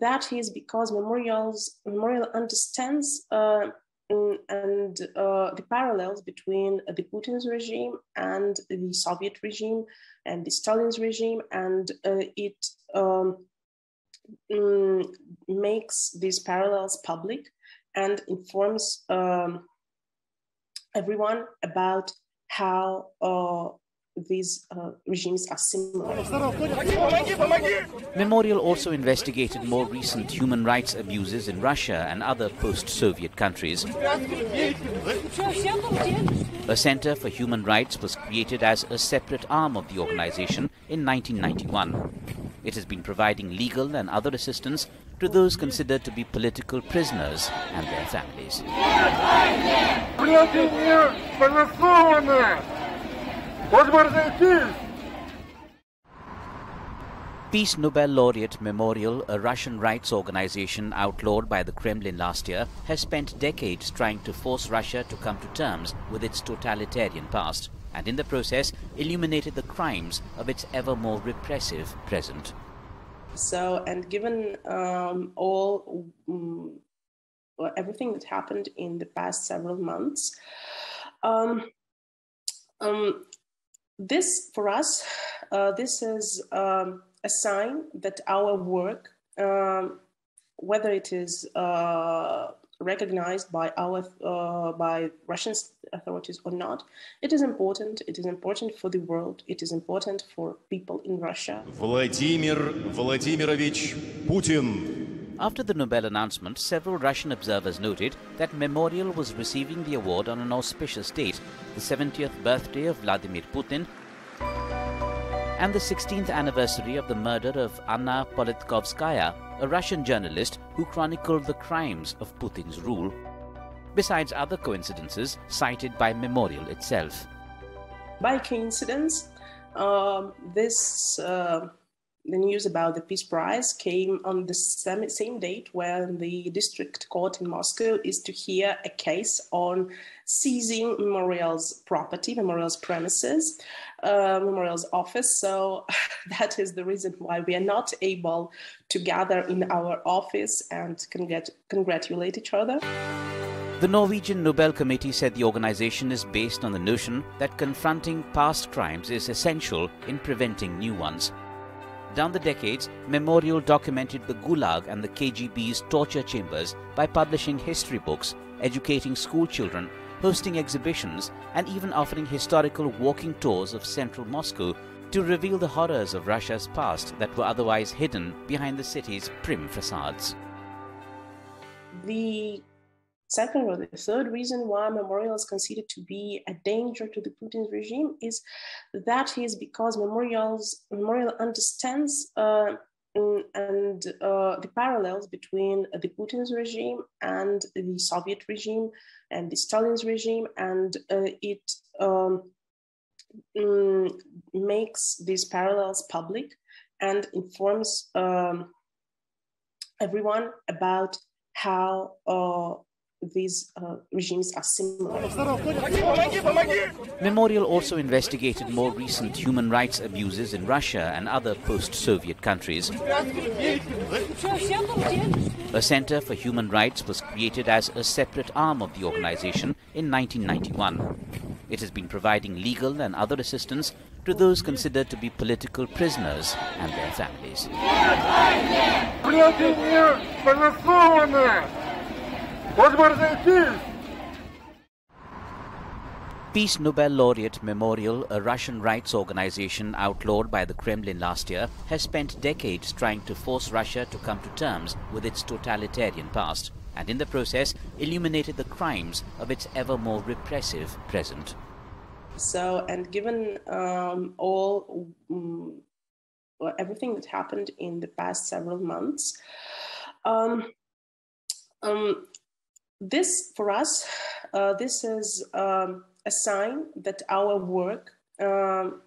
B: that is because Memorial's Memorial understands uh, and uh, the parallels between the Putin's regime and the Soviet regime and the Stalin's regime, and uh, it um, mm, makes these parallels public and informs um, everyone about how uh, these uh, regimes are similar.
A: Memorial also investigated more recent human rights abuses in Russia and other post-Soviet countries. A Center for Human Rights was created as a separate arm of the organization in 1991. It has been providing legal and other assistance to those considered to be political prisoners and their families. Peace Nobel Laureate Memorial, a Russian rights organization outlawed by the Kremlin last year, has spent decades trying to force Russia to come to terms with its totalitarian past and in the process illuminated the crimes of its ever more repressive present.
B: So, and given um, all um, everything that happened in the past several months, um, um this for us, uh, this is um, a sign that our work, um, whether it is uh, recognized by our uh, by Russian authorities or not, it is important. It is important for the world. It is important for people in Russia.
C: Vladimir Vladimirovich Putin
A: after the Nobel announcement, several Russian observers noted that Memorial was receiving the award on an auspicious date, the 70th birthday of Vladimir Putin, and the 16th anniversary of the murder of Anna Politkovskaya, a Russian journalist who chronicled the crimes of Putin's rule, besides other coincidences cited by Memorial itself.
B: By coincidence, um, this uh, the news about the Peace Prize came on the same, same date when the district court in Moscow is to hear a case on seizing Memorial's property, Memorial's premises, uh, Memorial's office. So that is the reason why we are not able to gather in our office and congrat- congratulate each other.
A: The Norwegian Nobel Committee said the organization is based on the notion that confronting past crimes is essential in preventing new ones. Down the decades, Memorial documented the Gulag and the KGB's torture chambers by publishing history books, educating school children, hosting exhibitions, and even offering historical walking tours of central Moscow to reveal the horrors of Russia's past that were otherwise hidden behind the city's prim facades.
B: The Second or the third reason why Memorial is considered to be a danger to the Putin's regime is that is because Memorial's Memorial understands uh, mm, and uh, the parallels between the Putin's regime and the Soviet regime and the Stalin's regime, and uh, it um, mm, makes these parallels public and informs um, everyone about how uh, these uh, regimes are similar.
A: Memorial also investigated more recent human rights abuses in Russia and other post Soviet countries. A Center for Human Rights was created as a separate arm of the organization in 1991. It has been providing legal and other assistance to those considered to be political prisoners and their families. Peace Nobel laureate Memorial, a Russian rights organization outlawed by the Kremlin last year, has spent decades trying to force Russia to come to terms with its totalitarian past and in the process illuminated the crimes of its ever more repressive present.
B: So, and given um, all um, everything that happened in the past several months, um, um this for us, uh, this is um, a sign that our work, um,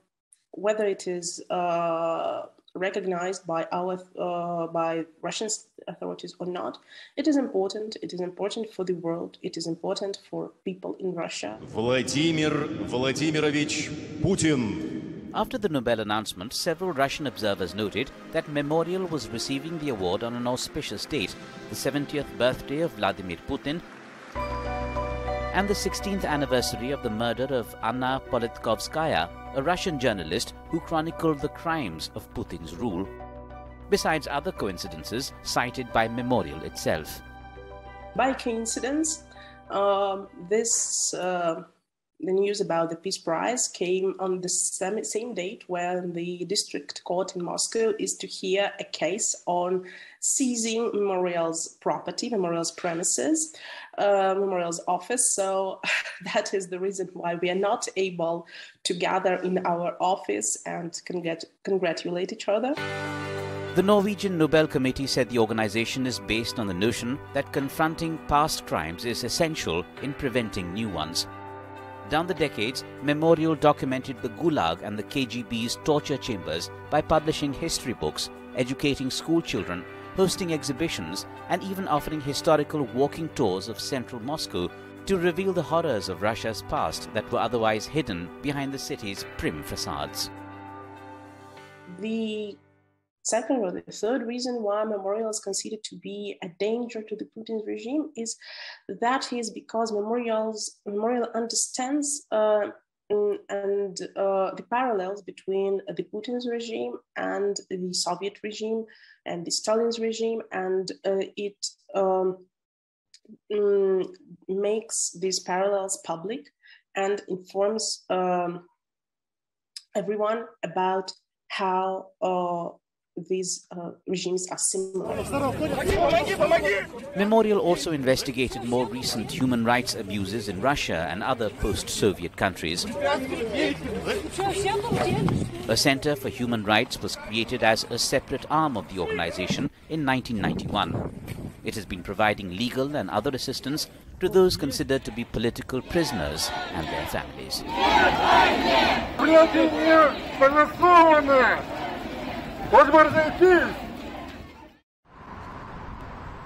B: whether it is uh, recognized by our uh, by Russian authorities or not, it is important. It is important for the world. It is important for people in Russia.
C: Vladimir Vladimirovich Putin.
A: After the Nobel announcement, several Russian observers noted that Memorial was receiving the award on an auspicious date, the 70th birthday of Vladimir Putin, and the 16th anniversary of the murder of Anna Politkovskaya, a Russian journalist who chronicled the crimes of Putin's rule, besides other coincidences cited by Memorial itself.
B: By coincidence, um, this uh, the news about the Peace Prize came on the same, same date when the district court in Moscow is to hear a case on seizing Memorial's property, Memorial's premises, uh, Memorial's office. So that is the reason why we are not able to gather in our office and congrat- congratulate each other.
A: The Norwegian Nobel Committee said the organization is based on the notion that confronting past crimes is essential in preventing new ones. Down the decades, Memorial documented the Gulag and the KGB's torture chambers by publishing history books, educating school children, hosting exhibitions, and even offering historical walking tours of central Moscow to reveal the horrors of Russia's past that were otherwise hidden behind the city's prim facades.
B: The Second or the third reason why Memorial is considered to be a danger to the Putin's regime is that is because Memorial's Memorial understands uh, and uh, the parallels between the Putin's regime and the Soviet regime and the Stalin's regime, and uh, it um, mm, makes these parallels public and informs um, everyone about how uh, these uh, regimes are similar.
A: Memorial also investigated more recent human rights abuses in Russia and other post Soviet countries. A Center for Human Rights was created as a separate arm of the organization in 1991. It has been providing legal and other assistance to those considered to be political prisoners and their families.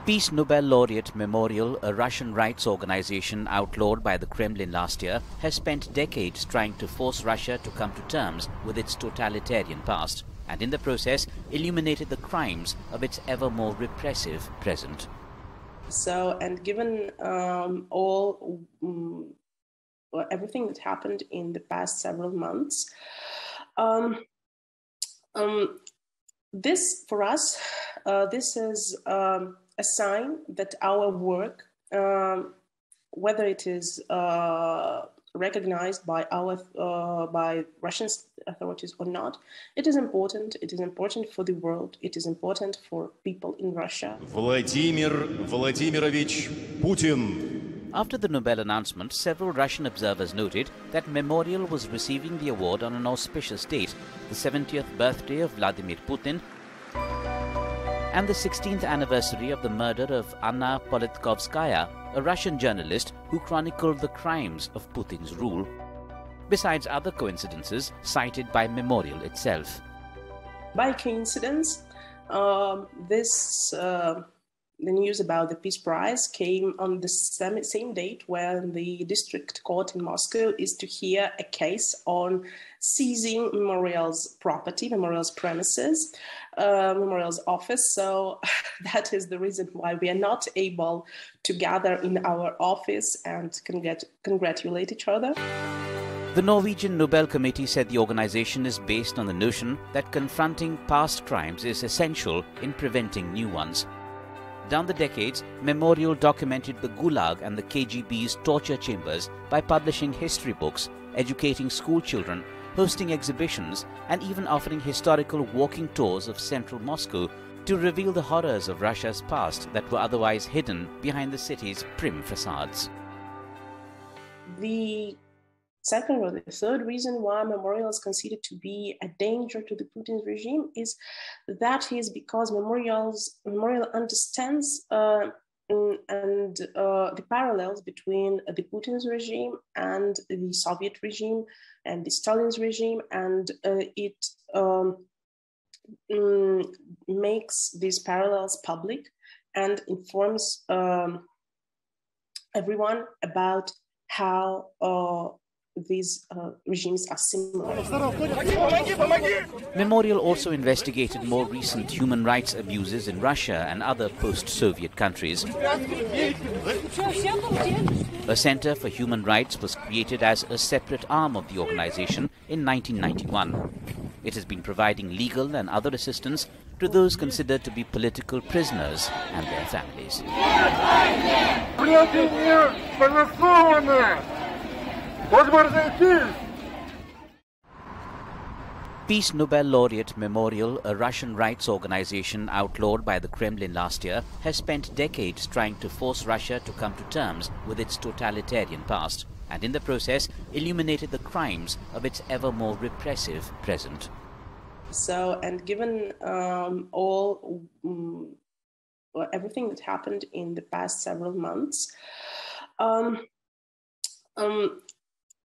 A: Peace Nobel Laureate Memorial, a Russian rights organization outlawed by the Kremlin last year, has spent decades trying to force Russia to come to terms with its totalitarian past and in the process illuminated the crimes of its ever more repressive present.
B: So, and given um, all um, everything that happened in the past several months, um, um this for us, uh, this is um, a sign that our work, um, whether it is uh, recognized by our uh, by Russian authorities or not, it is important. It is important for the world. It is important for people in Russia.
C: Vladimir Vladimirovich Putin.
A: After the Nobel announcement, several Russian observers noted that Memorial was receiving the award on an auspicious date, the 70th birthday of Vladimir Putin, and the 16th anniversary of the murder of Anna Politkovskaya, a Russian journalist who chronicled the crimes of Putin's rule, besides other coincidences cited by Memorial itself.
B: By coincidence, um, this uh, the news about the Peace Prize came on the same, same date when the district court in Moscow is to hear a case on seizing Memorial's property, Memorial's premises, uh, Memorial's office. So that is the reason why we are not able to gather in our office and congrat- congratulate each other.
A: The Norwegian Nobel Committee said the organization is based on the notion that confronting past crimes is essential in preventing new ones. Down the decades, Memorial documented the Gulag and the KGB's torture chambers by publishing history books, educating school children, hosting exhibitions, and even offering historical walking tours of central Moscow to reveal the horrors of Russia's past that were otherwise hidden behind the city's prim facades.
B: The Second or the third reason why Memorial is considered to be a danger to the Putin's regime is that is because Memorial's Memorial understands uh, mm, and uh, the parallels between the Putin's regime and the Soviet regime and the Stalin's regime, and uh, it um, mm, makes these parallels public and informs um, everyone about how uh, these uh, regimes are similar.
A: Memorial also investigated more recent human rights abuses in Russia and other post-Soviet countries. A Center for Human Rights was created as a separate arm of the organization in 1991. It has been providing legal and other assistance to those considered to be political prisoners and their families. Peace Nobel Laureate Memorial, a Russian rights organization outlawed by the Kremlin last year, has spent decades trying to force Russia to come to terms with its totalitarian past and in the process illuminated the crimes of its ever more repressive present.
B: So, and given um, all um, everything that happened in the past several months, um, um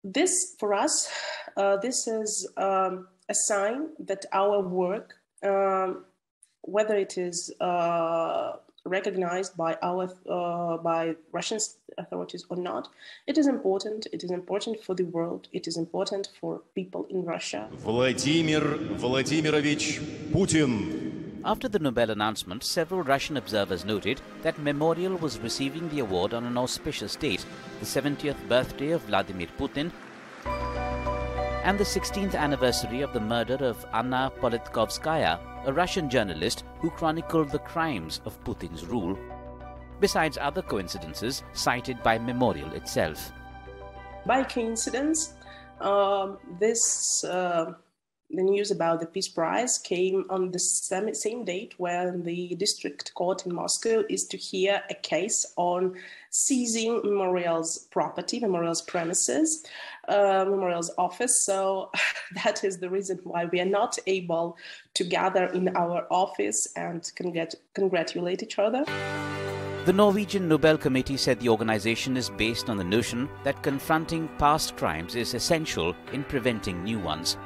B: this for us, uh, this is um, a sign that our work, um, whether it is uh, recognized by our uh, by Russian authorities or not, it is important. It is important for the world. It is important for people in Russia.
C: Vladimir Vladimirovich Putin.
A: After the Nobel announcement, several Russian observers noted that Memorial was receiving the award on an auspicious date, the 70th birthday of Vladimir Putin, and the 16th anniversary of the murder of Anna Politkovskaya, a Russian journalist who chronicled the crimes of Putin's rule, besides other coincidences cited by Memorial itself.
B: By coincidence, um, this uh, the news about the Peace Prize came on the same, same date when the district court in Moscow is to hear a case on seizing Memorial's property, Memorial's premises, uh, Memorial's office. So that is the reason why we are not able to gather in our office and congrat- congratulate each other.
A: The Norwegian Nobel Committee said the organization is based on the notion that confronting past crimes is essential in preventing new ones.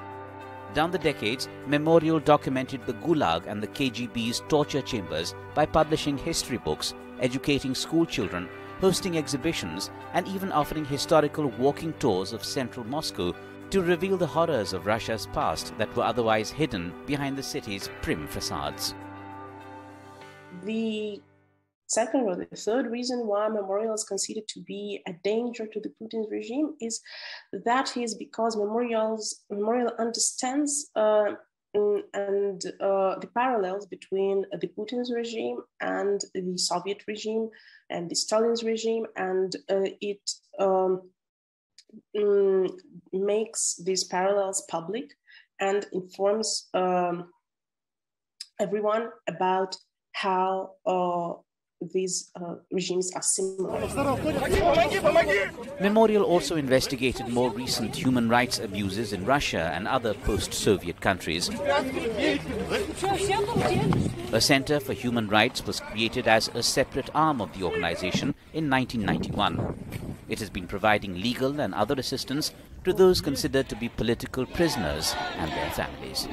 A: Down the decades, Memorial documented the Gulag and the KGB's torture chambers by publishing history books, educating school children, hosting exhibitions, and even offering historical walking tours of central Moscow to reveal the horrors of Russia's past that were otherwise hidden behind the city's prim facades.
B: The second or the third reason why Memorial is considered to be a danger to the Putin's regime is that is because Memorial's Memorial understands uh, and uh, the parallels between the Putin's regime and the Soviet regime and the Stalin's regime, and uh, it um, mm, makes these parallels public and informs um, everyone about how uh, these uh, regimes are similar.
A: Memorial also investigated more recent human rights abuses in Russia and other post-Soviet countries. A Center for Human Rights was created as a separate arm of the organization in 1991. It has been providing legal and other assistance to those considered to be political prisoners and their families.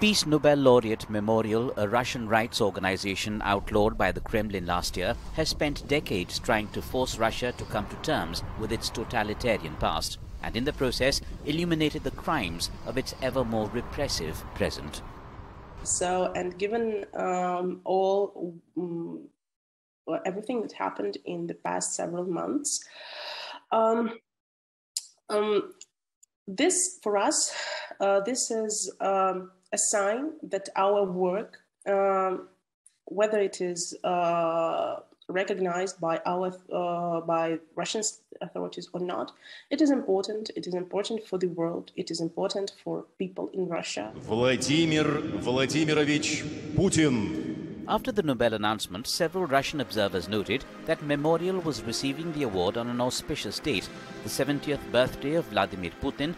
A: Peace Nobel laureate Memorial, a Russian rights organization outlawed by the Kremlin last year, has spent decades trying to force Russia to come to terms with its totalitarian past and in the process illuminated the crimes of its ever more repressive present.
B: So, and given um, all um, everything that happened in the past several months, um, um this for us, uh, this is um, a sign that our work, um, whether it is uh, recognized by our uh, by Russian authorities or not, it is important. It is important for the world. It is important for people in Russia.
C: Vladimir Vladimirovich Putin.
A: After the Nobel announcement, several Russian observers noted that Memorial was receiving the award on an auspicious date, the 70th birthday of Vladimir Putin,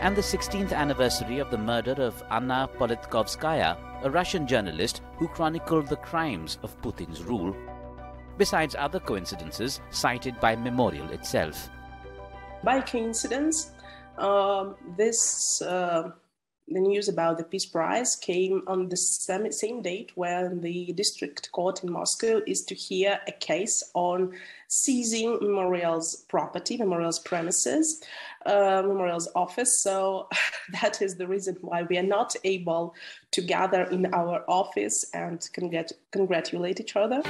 A: and the 16th anniversary of the murder of Anna Politkovskaya, a Russian journalist who chronicled the crimes of Putin's rule, besides other coincidences cited by Memorial itself.
B: By coincidence, um, this uh, the news about the Peace Prize came on the same, same date when the district court in Moscow is to hear a case on seizing Memorial's property, Memorial's premises, uh, Memorial's office. So that is the reason why we are not able to gather in our office and congrat- congratulate each other.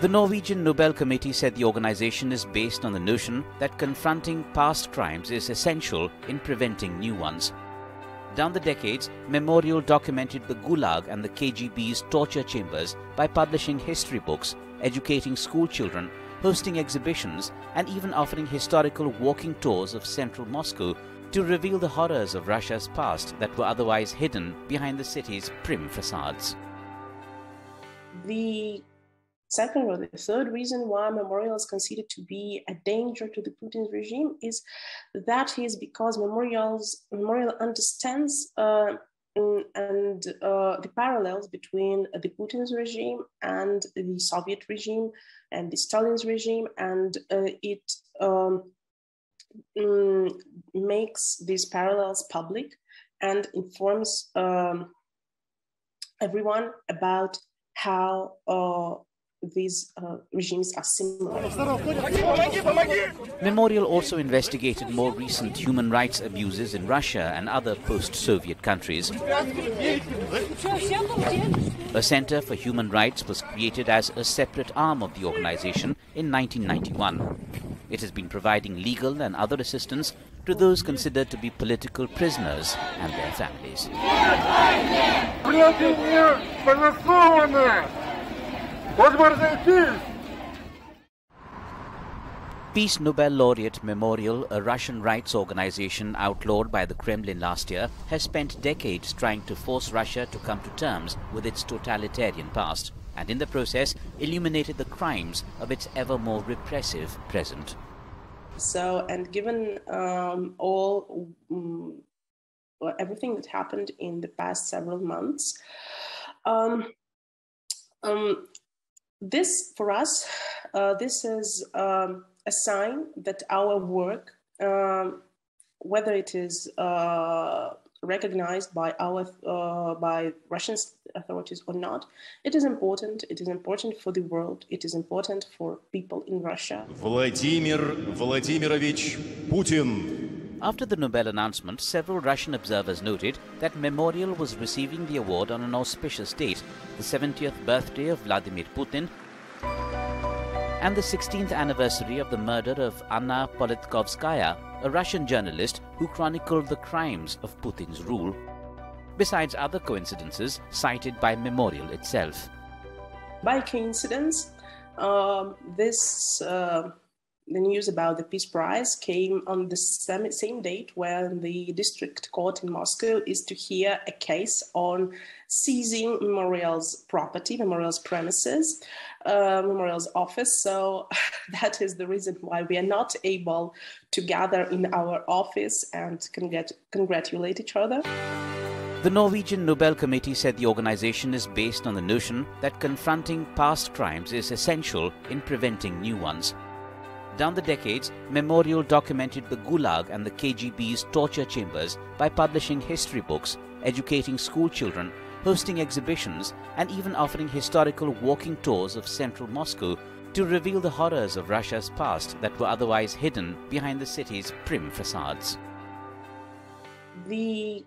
A: The Norwegian Nobel Committee said the organization is based on the notion that confronting past crimes is essential in preventing new ones. Down the decades, Memorial documented the Gulag and the KGB's torture chambers by publishing history books, educating school children, hosting exhibitions, and even offering historical walking tours of central Moscow to reveal the horrors of Russia's past that were otherwise hidden behind the city's prim facades.
B: The Second or the third reason why Memorial is considered to be a danger to the Putin's regime is that is because Memorial's Memorial understands uh, and uh, the parallels between the Putin's regime and the Soviet regime and the Stalin's regime, and uh, it um, mm, makes these parallels public and informs um, everyone about how uh, these uh, regimes are similar.
A: Memorial also investigated more recent human rights abuses in Russia and other post-Soviet countries. A Center for Human Rights was created as a separate arm of the organization in 1991. It has been providing legal and other assistance to those considered to be political prisoners and their families. Peace Nobel laureate Memorial, a Russian rights organization outlawed by the Kremlin last year, has spent decades trying to force Russia to come to terms with its totalitarian past and in the process illuminated the crimes of its ever more repressive present.
B: So, and given um, all um, everything that happened in the past several months, um, um this, for us, uh, this is um, a sign that our work, um, whether it is uh, recognized by our uh, by Russian authorities or not, it is important. It is important for the world. It is important for people in Russia.
C: Vladimir Vladimirovich Putin.
A: After the Nobel announcement, several Russian observers noted that Memorial was receiving the award on an auspicious date, the 70th birthday of Vladimir Putin and the 16th anniversary of the murder of Anna Politkovskaya, a Russian journalist who chronicled the crimes of Putin's rule, besides other coincidences cited by Memorial itself.
B: By coincidence, um, this uh, the news about the Peace Prize came on the same, same date when the district court in Moscow is to hear a case on seizing Memorial's property, Memorial's premises, uh, Memorial's office. So that is the reason why we are not able to gather in our office and congrat- congratulate each other.
A: The Norwegian Nobel Committee said the organization is based on the notion that confronting past crimes is essential in preventing new ones. Down the decades, Memorial documented the Gulag and the KGB's torture chambers by publishing history books, educating school children, hosting exhibitions, and even offering historical walking tours of central Moscow to reveal the horrors of Russia's past that were otherwise hidden behind the city's prim facades.
B: The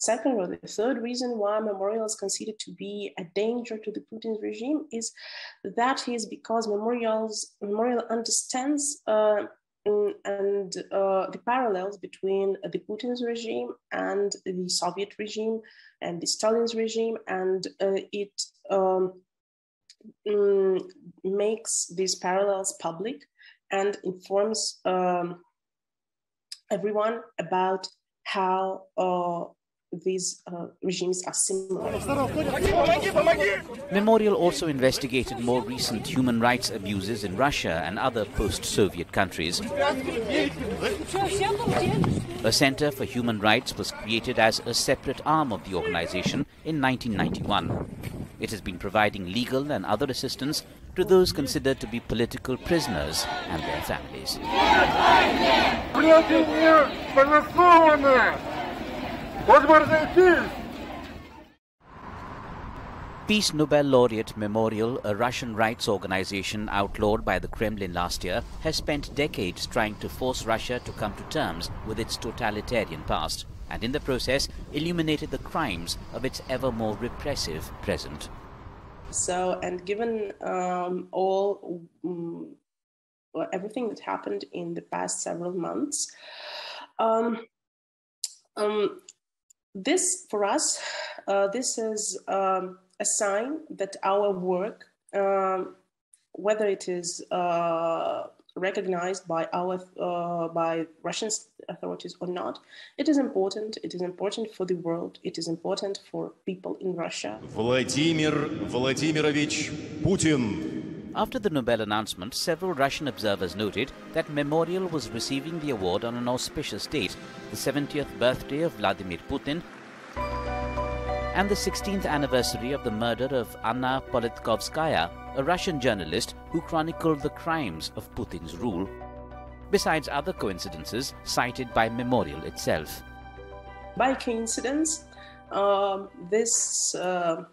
B: Second or the third reason why Memorial is considered to be a danger to the Putin's regime is that is because Memorial's Memorial understands uh, and uh, the parallels between the Putin's regime and the Soviet regime and the Stalin's regime, and uh, it um, mm, makes these parallels public and informs um, everyone about how uh, these uh, regimes are similar.
A: Memorial also investigated more recent human rights abuses in Russia and other post-Soviet countries. A Center for Human Rights was created as a separate arm of the organization in 1991. It has been providing legal and other assistance to those considered to be political prisoners and their families. Peace Nobel laureate Memorial, a Russian rights organization outlawed by the Kremlin last year, has spent decades trying to force Russia to come to terms with its totalitarian past and in the process illuminated the crimes of its ever more repressive present.
B: So, and given um, all um, everything that happened in the past several months, um, um this for us, uh, this is um, a sign that our work, um, whether it is uh, recognized by our uh, by Russian authorities or not, it is important. It is important for the world. It is important for people in Russia.
C: Vladimir Vladimirovich Putin
A: after the Nobel announcement, several Russian observers noted that Memorial was receiving the award on an auspicious date, the 70th birthday of Vladimir Putin and the 16th anniversary of the murder of Anna Politkovskaya, a Russian journalist who chronicled the crimes of Putin's rule, besides other coincidences cited by Memorial itself.
B: By coincidence, um, this uh,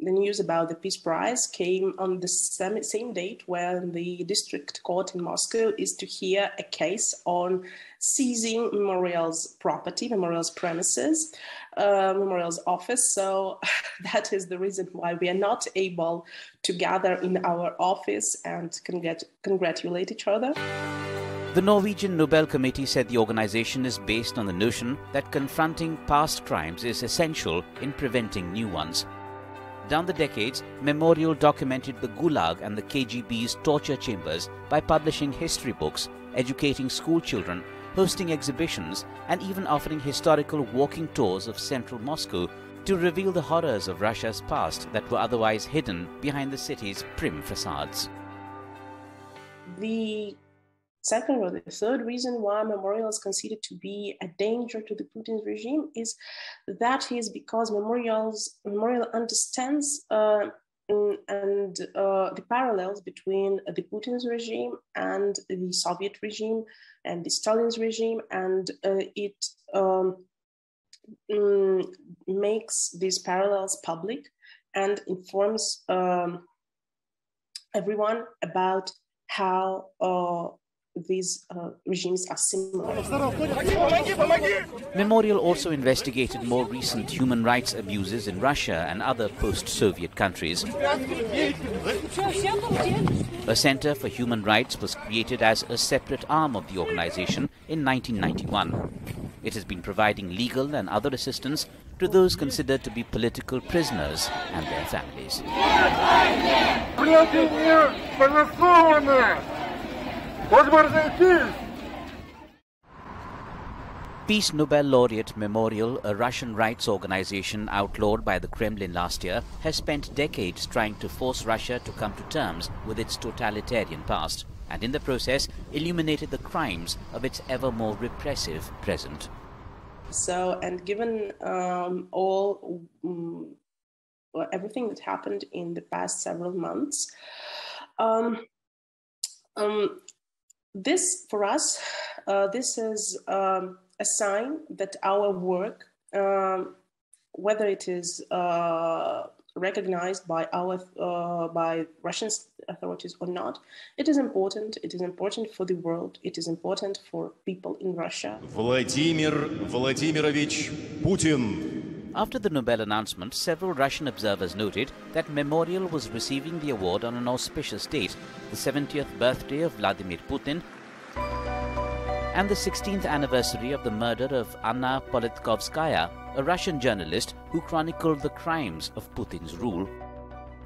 B: the news about the Peace Prize came on the same, same date when the district court in Moscow is to hear a case on seizing Memorial's property, Memorial's premises, uh, Memorial's office. So that is the reason why we are not able to gather in our office and congrat- congratulate each other.
A: The Norwegian Nobel Committee said the organization is based on the notion that confronting past crimes is essential in preventing new ones. Down the decades, Memorial documented the Gulag and the KGB's torture chambers by publishing history books, educating school children, hosting exhibitions, and even offering historical walking tours of central Moscow to reveal the horrors of Russia's past that were otherwise hidden behind the city's prim facades.
B: The Second or the third reason why Memorial is considered to be a danger to the Putin's regime is that is because Memorial's Memorial understands uh, and uh, the parallels between the Putin's regime and the Soviet regime and the Stalin's regime, and uh, it um, mm, makes these parallels public and informs um, everyone about how uh, these uh, regimes are similar.
A: Memorial also investigated more recent human rights abuses in Russia and other post-Soviet countries. A Center for Human Rights was created as a separate arm of the organization in 1991. It has been providing legal and other assistance to those considered to be political prisoners and their families. Peace Nobel Laureate Memorial, a Russian rights organization outlawed by the Kremlin last year, has spent decades trying to force Russia to come to terms with its totalitarian past and in the process illuminated the crimes of its ever more repressive present.
B: So, and given um, all um, everything that happened in the past several months, um, um this for us, uh, this is um, a sign that our work, um, whether it is uh, recognized by our uh, by Russian authorities or not, it is important. It is important for the world. It is important for people in Russia.
C: Vladimir Vladimirovich Putin.
A: After the Nobel announcement, several Russian observers noted that Memorial was receiving the award on an auspicious date, the 70th birthday of Vladimir Putin, and the 16th anniversary of the murder of Anna Politkovskaya, a Russian journalist who chronicled the crimes of Putin's rule,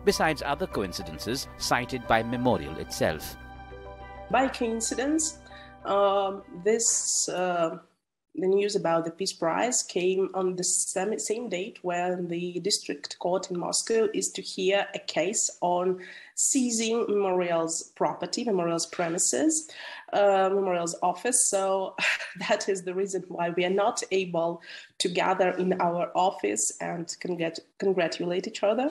A: besides other coincidences cited by Memorial itself.
B: By coincidence, um, this uh, the news about the Peace Prize came on the same, same date when the district court in Moscow is to hear a case on seizing Memorial's property, Memorial's premises, uh, Memorial's office. So that is the reason why we are not able to gather in our office and congrat- congratulate each other.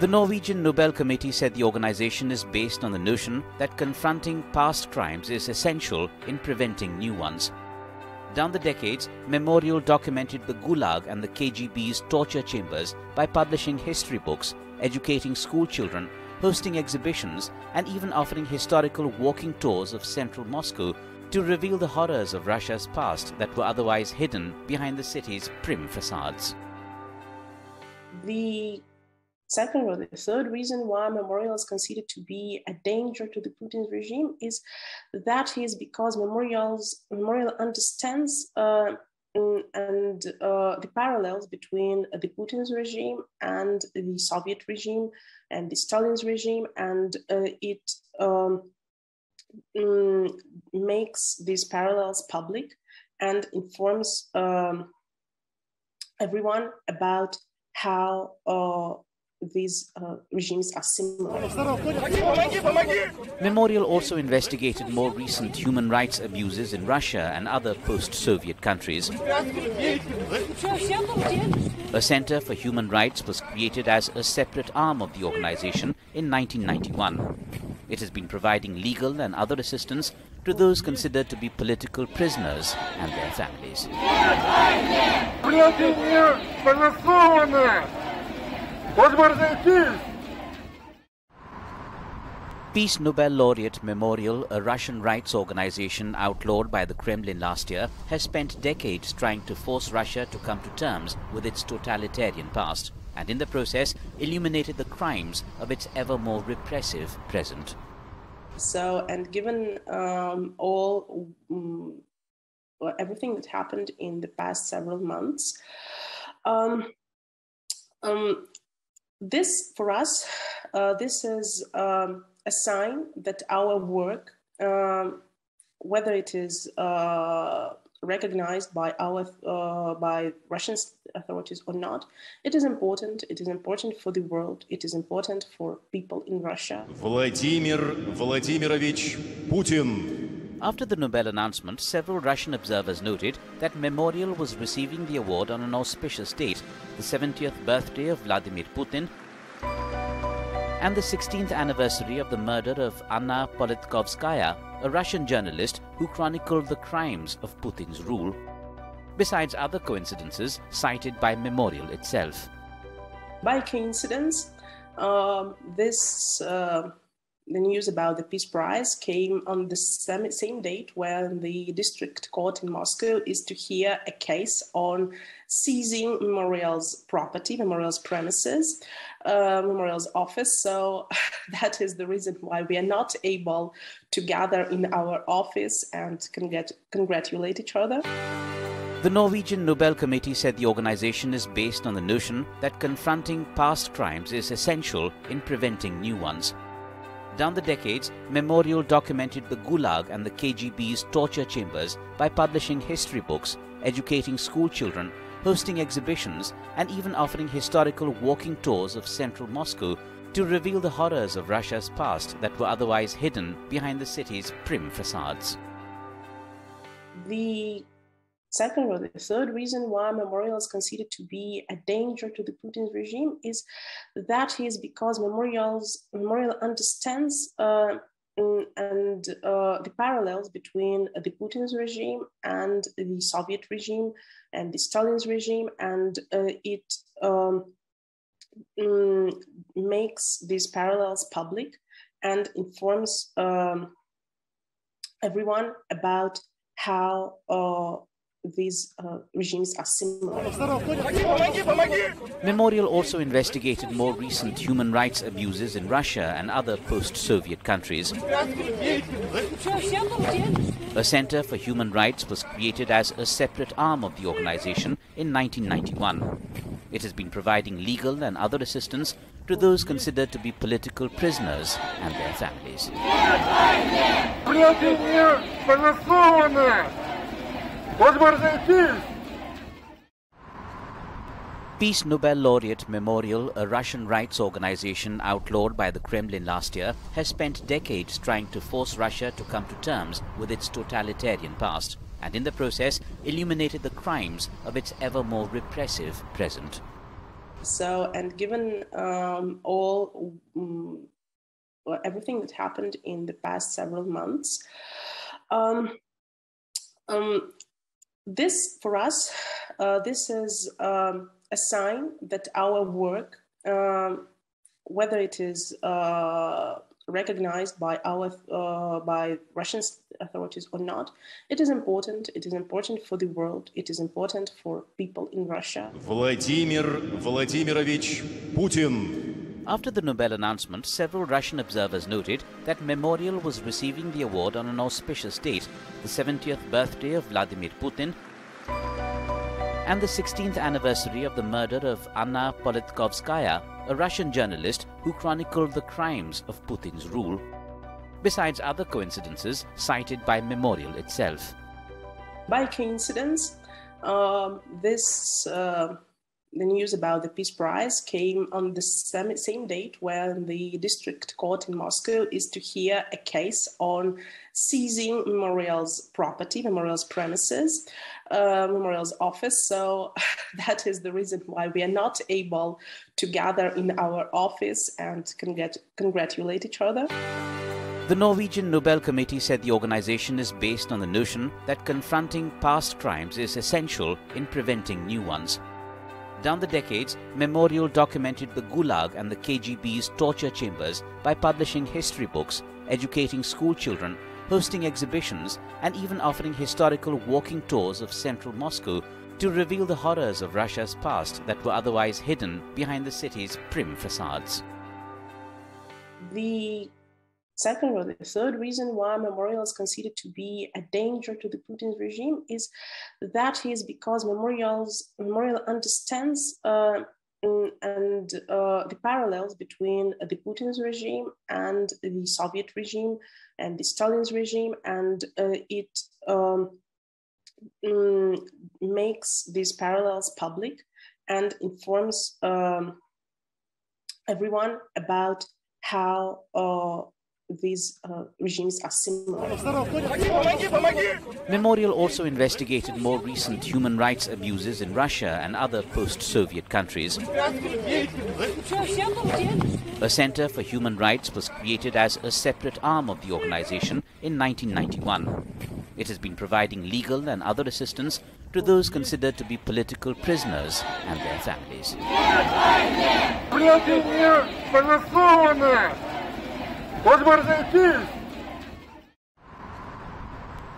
A: The Norwegian Nobel Committee said the organization is based on the notion that confronting past crimes is essential in preventing new ones. Down the decades, Memorial documented the Gulag and the KGB's torture chambers by publishing history books, educating school children, hosting exhibitions, and even offering historical walking tours of central Moscow to reveal the horrors of Russia's past that were otherwise hidden behind the city's prim facades.
B: The Second or the third reason why Memorial is considered to be a danger to the Putin's regime is that is because Memorial's Memorial understands uh, and uh, the parallels between the Putin's regime and the Soviet regime and the Stalin's regime, and uh, it um, mm, makes these parallels public and informs um, everyone about how uh, these uh, regimes are similar.
A: Memorial also investigated more recent human rights abuses in Russia and other post-Soviet countries. A Center for Human Rights was created as a separate arm of the organization in 1991. It has been providing legal and other assistance to those considered to be political prisoners and their families. Peace Nobel Laureate Memorial, a Russian rights organization outlawed by the Kremlin last year, has spent decades trying to force Russia to come to terms with its totalitarian past and in the process illuminated the crimes of its ever more repressive present.
B: So, and given um, all um, everything that happened in the past several months, um, um this for us, uh, this is um, a sign that our work, um, whether it is uh, recognized by our uh, by Russian authorities or not, it is important. It is important for the world. It is important for people in Russia.
C: Vladimir Vladimirovich Putin
A: after the Nobel announcement, several Russian observers noted that Memorial was receiving the award on an auspicious date, the 70th birthday of Vladimir Putin, and the 16th anniversary of the murder of Anna Politkovskaya, a Russian journalist who chronicled the crimes of Putin's rule, besides other coincidences cited by Memorial itself.
B: By coincidence, um, this uh, the news about the Peace Prize came on the same, same date when the district court in Moscow is to hear a case on seizing Memorial's property, Memorial's premises, uh, Memorial's office. So that is the reason why we are not able to gather in our office and congrat- congratulate each other.
A: The Norwegian Nobel Committee said the organization is based on the notion that confronting past crimes is essential in preventing new ones. Down the decades, Memorial documented the Gulag and the KGB's torture chambers by publishing history books, educating school children, hosting exhibitions, and even offering historical walking tours of central Moscow to reveal the horrors of Russia's past that were otherwise hidden behind the city's prim facades.
B: The Second or the third reason why Memorial is considered to be a danger to the Putin's regime is that is because Memorial's Memorial understands uh, mm, and uh, the parallels between the Putin's regime and the Soviet regime and the Stalin's regime, and uh, it um, mm, makes these parallels public and informs um, everyone about how uh, these uh, regimes are similar.
A: Memorial also investigated more recent human rights abuses in Russia and other post Soviet countries. A Center for Human Rights was created as a separate arm of the organization in 1991. It has been providing legal and other assistance to those considered to be political prisoners and their families. Peace Nobel laureate Memorial, a Russian rights organization outlawed by the Kremlin last year, has spent decades trying to force Russia to come to terms with its totalitarian past and in the process illuminated the crimes of its ever more repressive present.
B: So, and given um, all um, everything that happened in the past several months, um, um this for us, uh, this is um, a sign that our work, um, whether it is uh, recognized by our uh, by Russian authorities or not, it is important. It is important for the world. It is important for people in Russia.
C: Vladimir Vladimirovich Putin.
A: After the Nobel announcement, several Russian observers noted that Memorial was receiving the award on an auspicious date, the 70th birthday of Vladimir Putin, and the 16th anniversary of the murder of Anna Politkovskaya, a Russian journalist who chronicled the crimes of Putin's rule, besides other coincidences cited by Memorial itself.
B: By coincidence, um, this uh, the news about the Peace Prize came on the same, same date when the district court in Moscow is to hear a case on seizing Memorial's property, Memorial's premises, uh, Memorial's office. So that is the reason why we are not able to gather in our office and congrat- congratulate each other.
A: The Norwegian Nobel Committee said the organization is based on the notion that confronting past crimes is essential in preventing new ones. Down the decades, Memorial documented the Gulag and the KGB's torture chambers by publishing history books, educating school children, hosting exhibitions, and even offering historical walking tours of central Moscow to reveal the horrors of Russia's past that were otherwise hidden behind the city's prim facades.
B: The Second or the third reason why Memorial is considered to be a danger to the Putin's regime is that is because Memorial's Memorial understands uh, and uh, the parallels between the Putin's regime and the Soviet regime and the Stalin's regime, and uh, it um, mm, makes these parallels public and informs um, everyone about how uh, these uh, regimes are similar.
A: Memorial also investigated more recent human rights abuses in Russia and other post-Soviet countries. A Center for Human Rights was created as a separate arm of the organization in 1991. It has been providing legal and other assistance to those considered to be political prisoners and their families.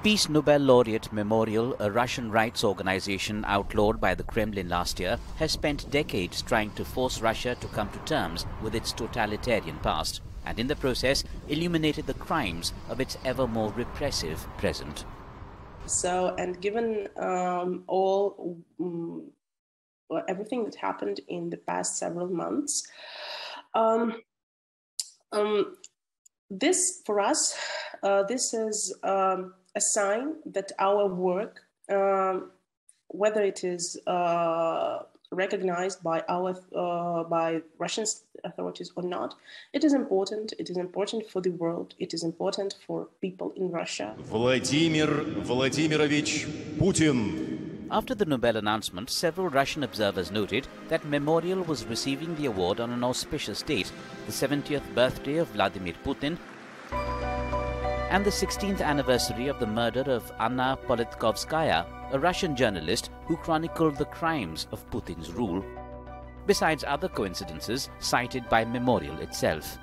A: Peace Nobel Laureate Memorial, a Russian rights organization outlawed by the Kremlin last year, has spent decades trying to force Russia to come to terms with its totalitarian past and in the process illuminated the crimes of its ever more repressive present.
B: So, and given um, all um, everything that happened in the past several months, um, um this for us, uh, this is um, a sign that our work, um, whether it is uh, recognized by our uh, by Russian authorities or not, it is important. It is important for the world. It is important for people in Russia.
C: Vladimir Vladimirovich Putin.
A: After the Nobel announcement, several Russian observers noted that Memorial was receiving the award on an auspicious date, the 70th birthday of Vladimir Putin, and the 16th anniversary of the murder of Anna Politkovskaya, a Russian journalist who chronicled the crimes of Putin's rule, besides other coincidences cited by Memorial itself.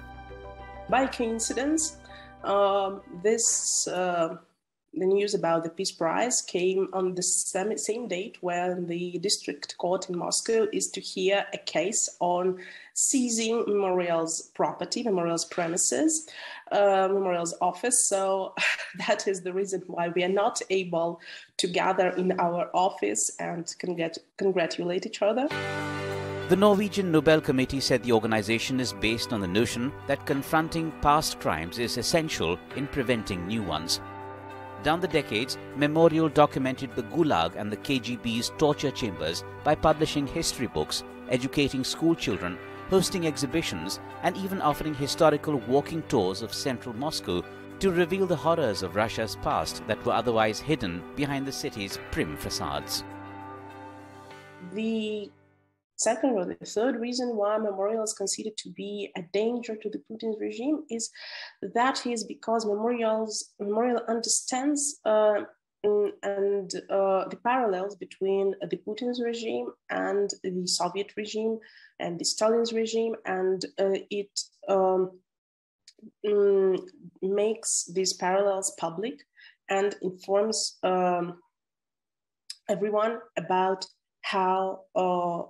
B: By coincidence, um, this uh, the news about the Peace Prize came on the same, same date when the district court in Moscow is to hear a case on seizing Memorial's property, Memorial's premises, uh, Memorial's office. So that is the reason why we are not able to gather in our office and congrat- congratulate each other.
A: The Norwegian Nobel Committee said the organization is based on the notion that confronting past crimes is essential in preventing new ones. Down the decades, Memorial documented the Gulag and the KGB's torture chambers by publishing history books, educating school children, hosting exhibitions, and even offering historical walking tours of central Moscow to reveal the horrors of Russia's past that were otherwise hidden behind the city's prim facades.
B: The Second or the third reason why Memorial is considered to be a danger to the Putin's regime is that is because Memorial's Memorial understands uh, and uh, the parallels between the Putin's regime and the Soviet regime and the Stalin's regime, and uh, it um, mm, makes these parallels public and informs um, everyone about how uh,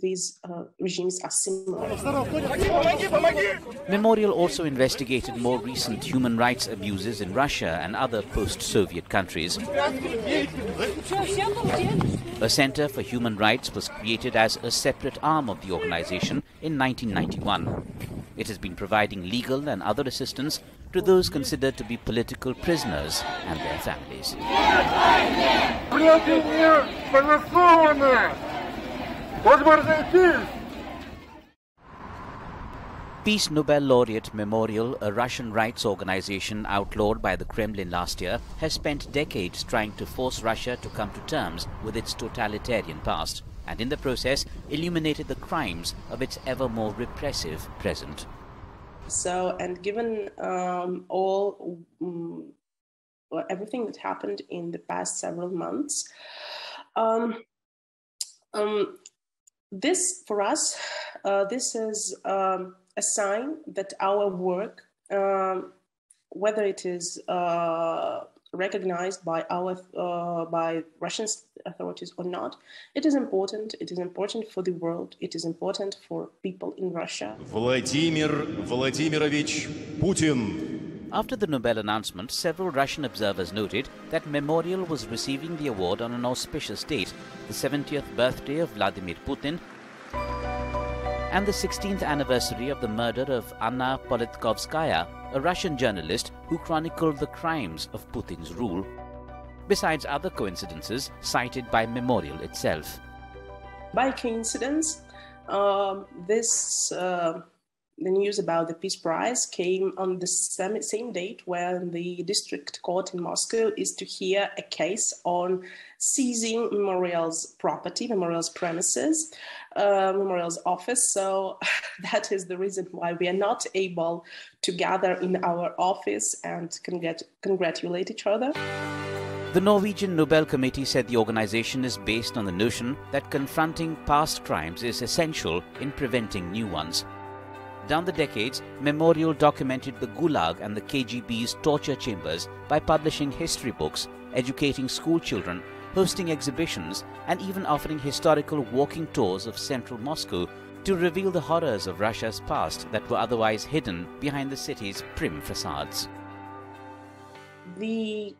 B: these uh, regimes are similar.
A: Memorial also investigated more recent human rights abuses in Russia and other post-Soviet countries. A Center for Human Rights was created as a separate arm of the organization in 1991. It has been providing legal and other assistance to those considered to be political prisoners and their families. Peace Nobel Laureate Memorial, a Russian rights organization outlawed by the Kremlin last year, has spent decades trying to force Russia to come to terms with its totalitarian past and in the process illuminated the crimes of its ever more repressive present.
B: So, and given um, all um, everything that happened in the past several months, um, um this for us, uh, this is um, a sign that our work, um, whether it is uh, recognized by our uh, by Russian authorities or not, it is important. It is important for the world. It is important for people in Russia.
C: Vladimir Vladimirovich Putin.
A: After the Nobel announcement, several Russian observers noted that Memorial was receiving the award on an auspicious date, the 70th birthday of Vladimir Putin, and the 16th anniversary of the murder of Anna Politkovskaya, a Russian journalist who chronicled the crimes of Putin's rule, besides other coincidences cited by Memorial itself.
B: By coincidence, um, this uh, the news about the Peace Prize came on the same, same date when the district court in Moscow is to hear a case on seizing Memorial's property, Memorial's premises, uh, Memorial's office. So that is the reason why we are not able to gather in our office and congrat- congratulate each other.
A: The Norwegian Nobel Committee said the organization is based on the notion that confronting past crimes is essential in preventing new ones. Down the decades, Memorial documented the Gulag and the KGB's torture chambers by publishing history books, educating school children, hosting exhibitions, and even offering historical walking tours of central Moscow to reveal the horrors of Russia's past that were otherwise hidden behind the city's prim facades.
B: The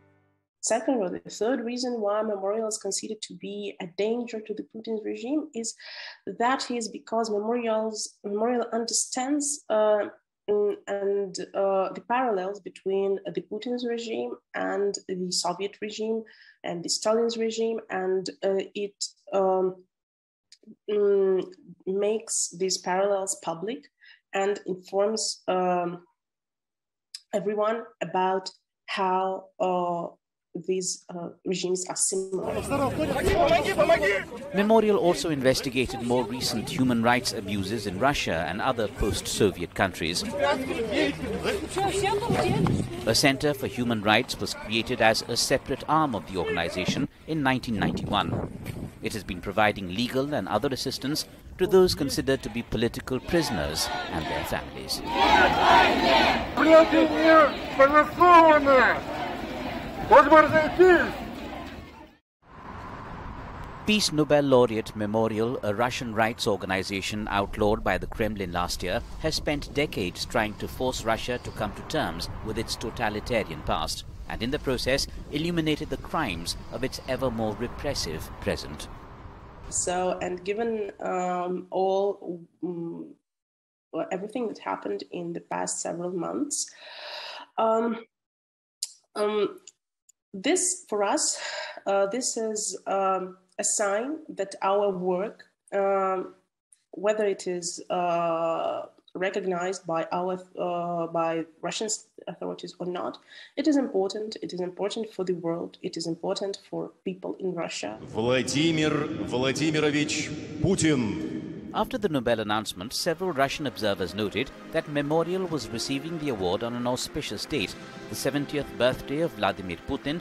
B: second or the third reason why Memorial is considered to be a danger to the Putin's regime is that is because Memorial's Memorial understands uh, and uh, the parallels between the Putin's regime and the Soviet regime and the Stalin's regime, and uh, it um, mm, makes these parallels public and informs um, everyone about how uh, these uh, regimes are similar.
A: Memorial also investigated more recent human rights abuses in Russia and other post Soviet countries. A Center for Human Rights was created as a separate arm of the organization in 1991. It has been providing legal and other assistance to those considered to be political prisoners and their families. Peace Nobel laureate Memorial, a Russian rights organization outlawed by the Kremlin last year, has spent decades trying to force Russia to come to terms with its totalitarian past and in the process illuminated the crimes of its ever more repressive present.
B: So, and given um, all um, everything that happened in the past several months, um, um this for us, uh, this is um, a sign that our work, um, whether it is uh, recognized by our uh, by Russian authorities or not, it is important. It is important for the world. It is important for people in Russia.
C: Vladimir Vladimirovich Putin.
A: After the Nobel announcement, several Russian observers noted that Memorial was receiving the award on an auspicious date, the 70th birthday of Vladimir Putin,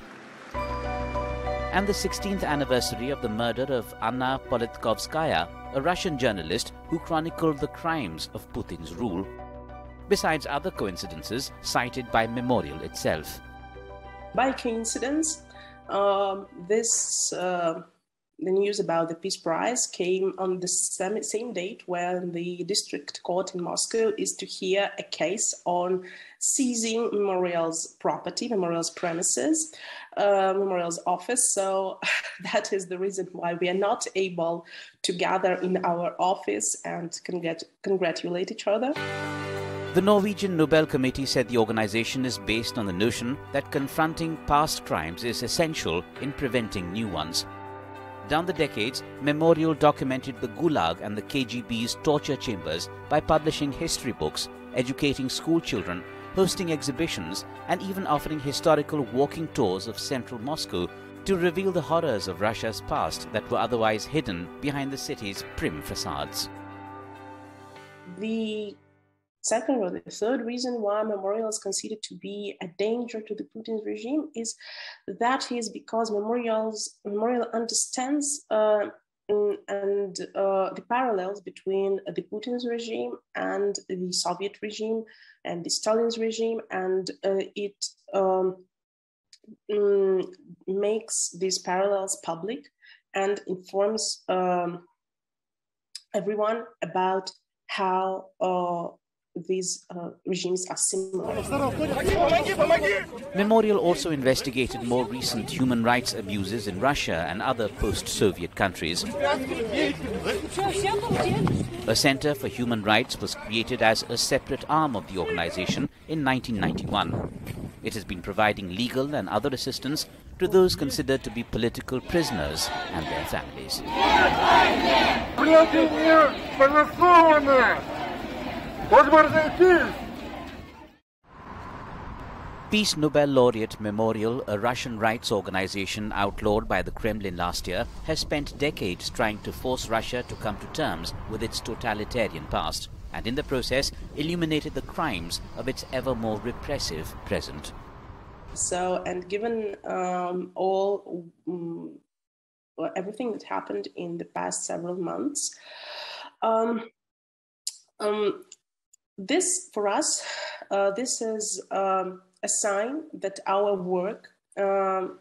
A: and the 16th anniversary of the murder of Anna Politkovskaya, a Russian journalist who chronicled the crimes of Putin's rule, besides other coincidences cited by Memorial itself.
B: By coincidence, um, this uh, the news about the Peace Prize came on the same, same date when the district court in Moscow is to hear a case on seizing Memorial's property, Memorial's premises, uh, Memorial's office. So that is the reason why we are not able to gather in our office and congrat- congratulate each other.
A: The Norwegian Nobel Committee said the organization is based on the notion that confronting past crimes is essential in preventing new ones. Down the decades, Memorial documented the Gulag and the KGB's torture chambers by publishing history books, educating school children, hosting exhibitions, and even offering historical walking tours of central Moscow to reveal the horrors of Russia's past that were otherwise hidden behind the city's prim facades.
B: The Second or the third reason why Memorial is considered to be a danger to the Putin's regime is that is because Memorial's Memorial understands uh, and uh, the parallels between the Putin's regime and the Soviet regime and the Stalin's regime, and uh, it um, mm, makes these parallels public and informs um, everyone about how uh, these uh, regimes are similar.
A: Memorial also investigated more recent human rights abuses in Russia and other post Soviet countries. A Center for Human Rights was created as a separate arm of the organization in 1991. It has been providing legal and other assistance to those considered to be political prisoners and their families. Peace Nobel Laureate Memorial, a Russian rights organization outlawed by the Kremlin last year, has spent decades trying to force Russia to come to terms with its totalitarian past and in the process illuminated the crimes of its ever more repressive present.
B: So, and given um, all um, everything that happened in the past several months, um, um this for us, uh, this is um, a sign that our work, um,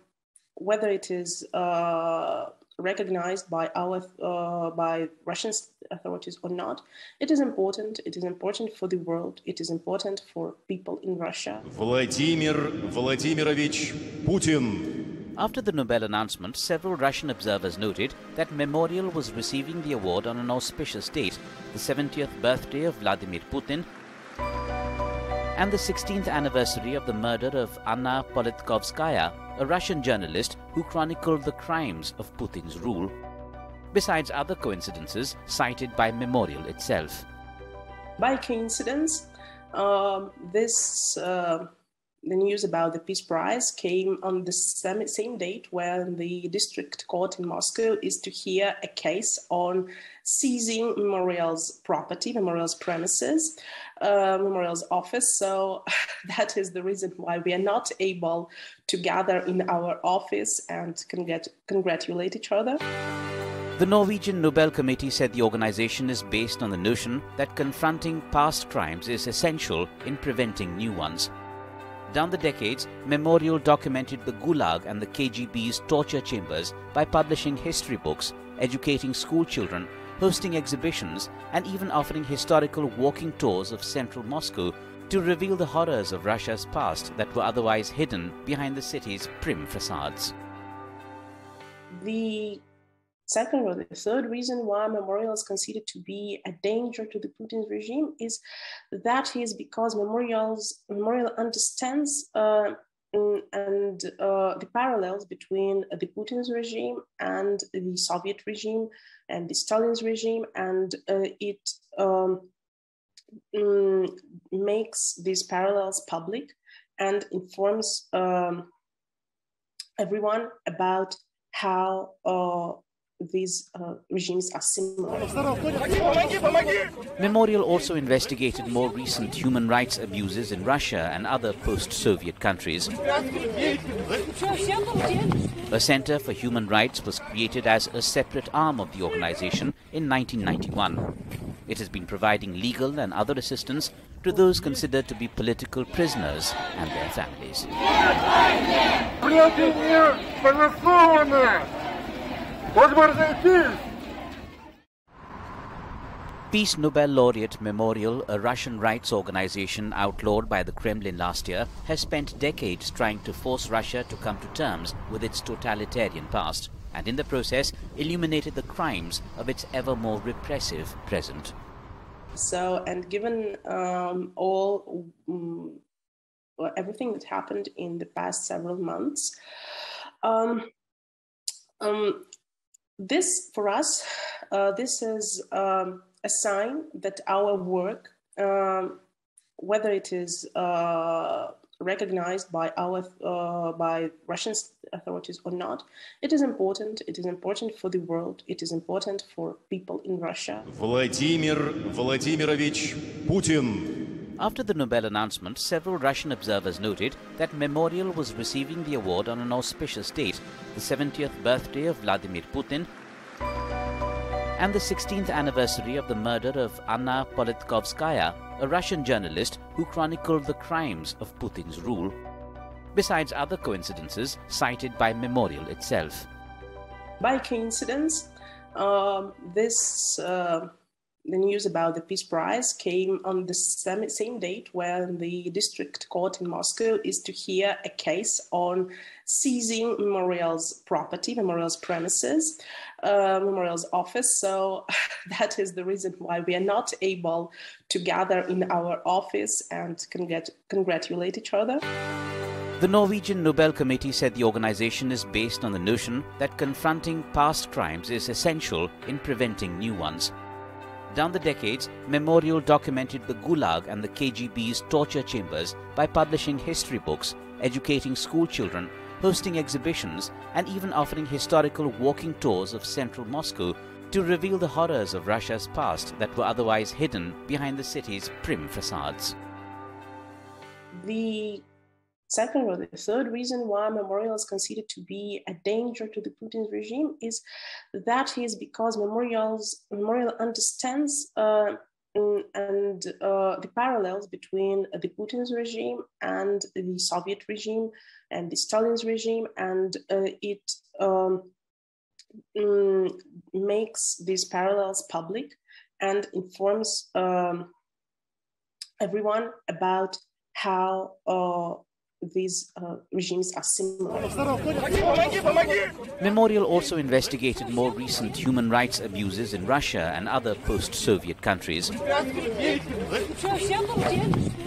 B: whether it is uh, recognized by our uh, by Russian authorities or not, it is important. It is important for the world. It is important for people in Russia.
C: Vladimir Vladimirovich Putin.
A: After the Nobel announcement, several Russian observers noted that Memorial was receiving the award on an auspicious date, the 70th birthday of Vladimir Putin, and the 16th anniversary of the murder of Anna Politkovskaya, a Russian journalist who chronicled the crimes of Putin's rule, besides other coincidences cited by Memorial itself.
B: By coincidence, um, this uh, the news about the Peace Prize came on the same, same date when the district court in Moscow is to hear a case on seizing Memorial's property, Memorial's premises, uh, Memorial's office. So that is the reason why we are not able to gather in our office and congrat- congratulate each other.
A: The Norwegian Nobel Committee said the organization is based on the notion that confronting past crimes is essential in preventing new ones. Down the decades, Memorial documented the Gulag and the KGB's torture chambers by publishing history books, educating school children, hosting exhibitions, and even offering historical walking tours of central Moscow to reveal the horrors of Russia's past that were otherwise hidden behind the city's prim facades.
B: The Second or the third reason why Memorial is considered to be a danger to the Putin's regime is that is because Memorial's Memorial understands uh, and uh, the parallels between the Putin's regime and the Soviet regime and the Stalin's regime, and uh, it um, mm, makes these parallels public and informs um, everyone about how uh, these uh, regimes are similar.
A: Memorial also investigated more recent human rights abuses in Russia and other post-Soviet countries. A Center for Human Rights was created as a separate arm of the organization in 1991. It has been providing legal and other assistance to those considered to be political prisoners and their families. Peace Nobel Laureate Memorial, a Russian rights organization outlawed by the Kremlin last year, has spent decades trying to force Russia to come to terms with its totalitarian past and in the process illuminated the crimes of its ever more repressive present.
B: So, and given um, all um, everything that happened in the past several months, um, um this for us, uh, this is um, a sign that our work, um, whether it is uh, recognized by our uh, by Russian authorities or not, it is important. It is important for the world. It is important for people in Russia.
C: Vladimir Vladimirovich Putin
A: after the Nobel announcement, several Russian observers noted that Memorial was receiving the award on an auspicious date, the 70th birthday of Vladimir Putin, and the 16th anniversary of the murder of Anna Politkovskaya, a Russian journalist who chronicled the crimes of Putin's rule, besides other coincidences cited by Memorial itself.
B: By coincidence, um, this uh, the news about the Peace Prize came on the same, same date when the district court in Moscow is to hear a case on seizing Memorial's property, Memorial's premises, uh, Memorial's office. So that is the reason why we are not able to gather in our office and congrat- congratulate each other.
A: The Norwegian Nobel Committee said the organization is based on the notion that confronting past crimes is essential in preventing new ones. Down the decades, Memorial documented the Gulag and the KGB's torture chambers by publishing history books, educating school children, hosting exhibitions, and even offering historical walking tours of central Moscow to reveal the horrors of Russia's past that were otherwise hidden behind the city's prim facades.
B: The second or the third reason why Memorial is considered to be a danger to the Putin's regime is that is because Memorial's Memorial understands uh, and uh, the parallels between the Putin's regime and the Soviet regime and the Stalin's regime, and uh, it um, mm, makes these parallels public and informs um, everyone about how uh, these uh, regimes are similar.
A: Memorial also investigated more recent human rights abuses in Russia and other post-Soviet countries.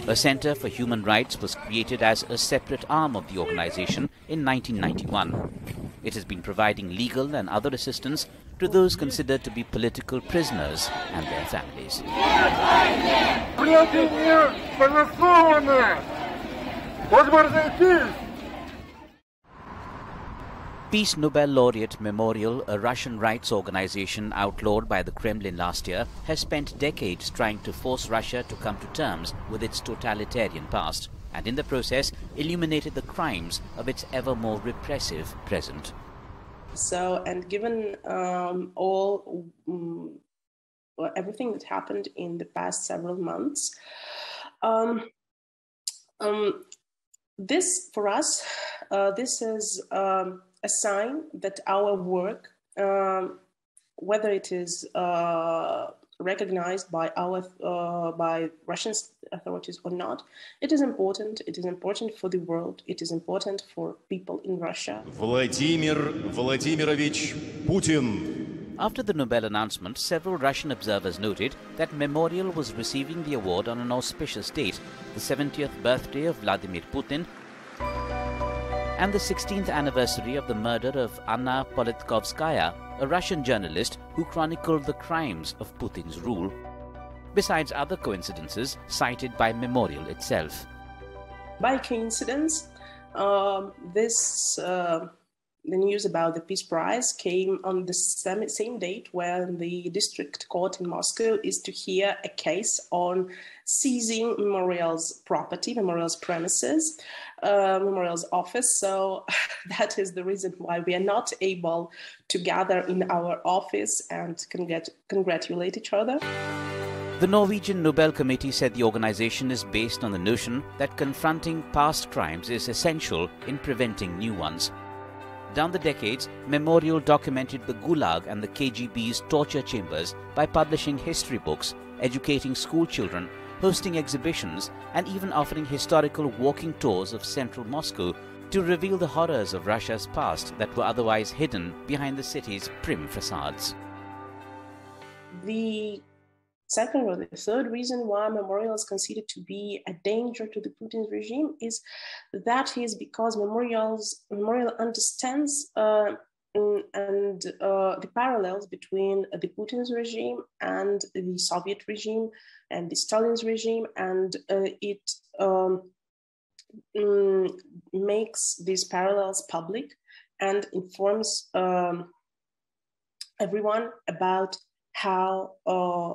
A: A Center for Human Rights was created as a separate arm of the organization in 1991. It has been providing legal and other assistance to those considered to be political prisoners and their families. Peace Nobel laureate Memorial, a Russian rights organization outlawed by the Kremlin last year, has spent decades trying to force Russia to come to terms with its totalitarian past and in the process illuminated the crimes of its ever more repressive present.
B: So, and given um, all um, everything that happened in the past several months, um, um this for us, uh, this is um, a sign that our work, um, whether it is uh, recognized by our uh, by Russian authorities or not, it is important. It is important for the world. It is important for people in Russia.
C: Vladimir Vladimirovich Putin.
A: After the Nobel announcement, several Russian observers noted that Memorial was receiving the award on an auspicious date, the 70th birthday of Vladimir Putin, and the 16th anniversary of the murder of Anna Politkovskaya, a Russian journalist who chronicled the crimes of Putin's rule, besides other coincidences cited by Memorial itself.
B: By coincidence, um, this uh, the news about the Peace Prize came on the same, same date when the district court in Moscow is to hear a case on seizing Memorial's property, Memorial's premises, uh, Memorial's office. So that is the reason why we are not able to gather in our office and congrat- congratulate each other.
A: The Norwegian Nobel Committee said the organization is based on the notion that confronting past crimes is essential in preventing new ones. Down the decades, Memorial documented the Gulag and the KGB's torture chambers by publishing history books, educating school children, hosting exhibitions, and even offering historical walking tours of central Moscow to reveal the horrors of Russia's past that were otherwise hidden behind the city's prim facades.
B: The Second or the third reason why Memorial is considered to be a danger to the Putin's regime is that is because Memorial's Memorial understands uh, and uh, the parallels between the Putin's regime and the Soviet regime and the Stalin's regime, and uh, it um, mm, makes these parallels public and informs um, everyone about how uh,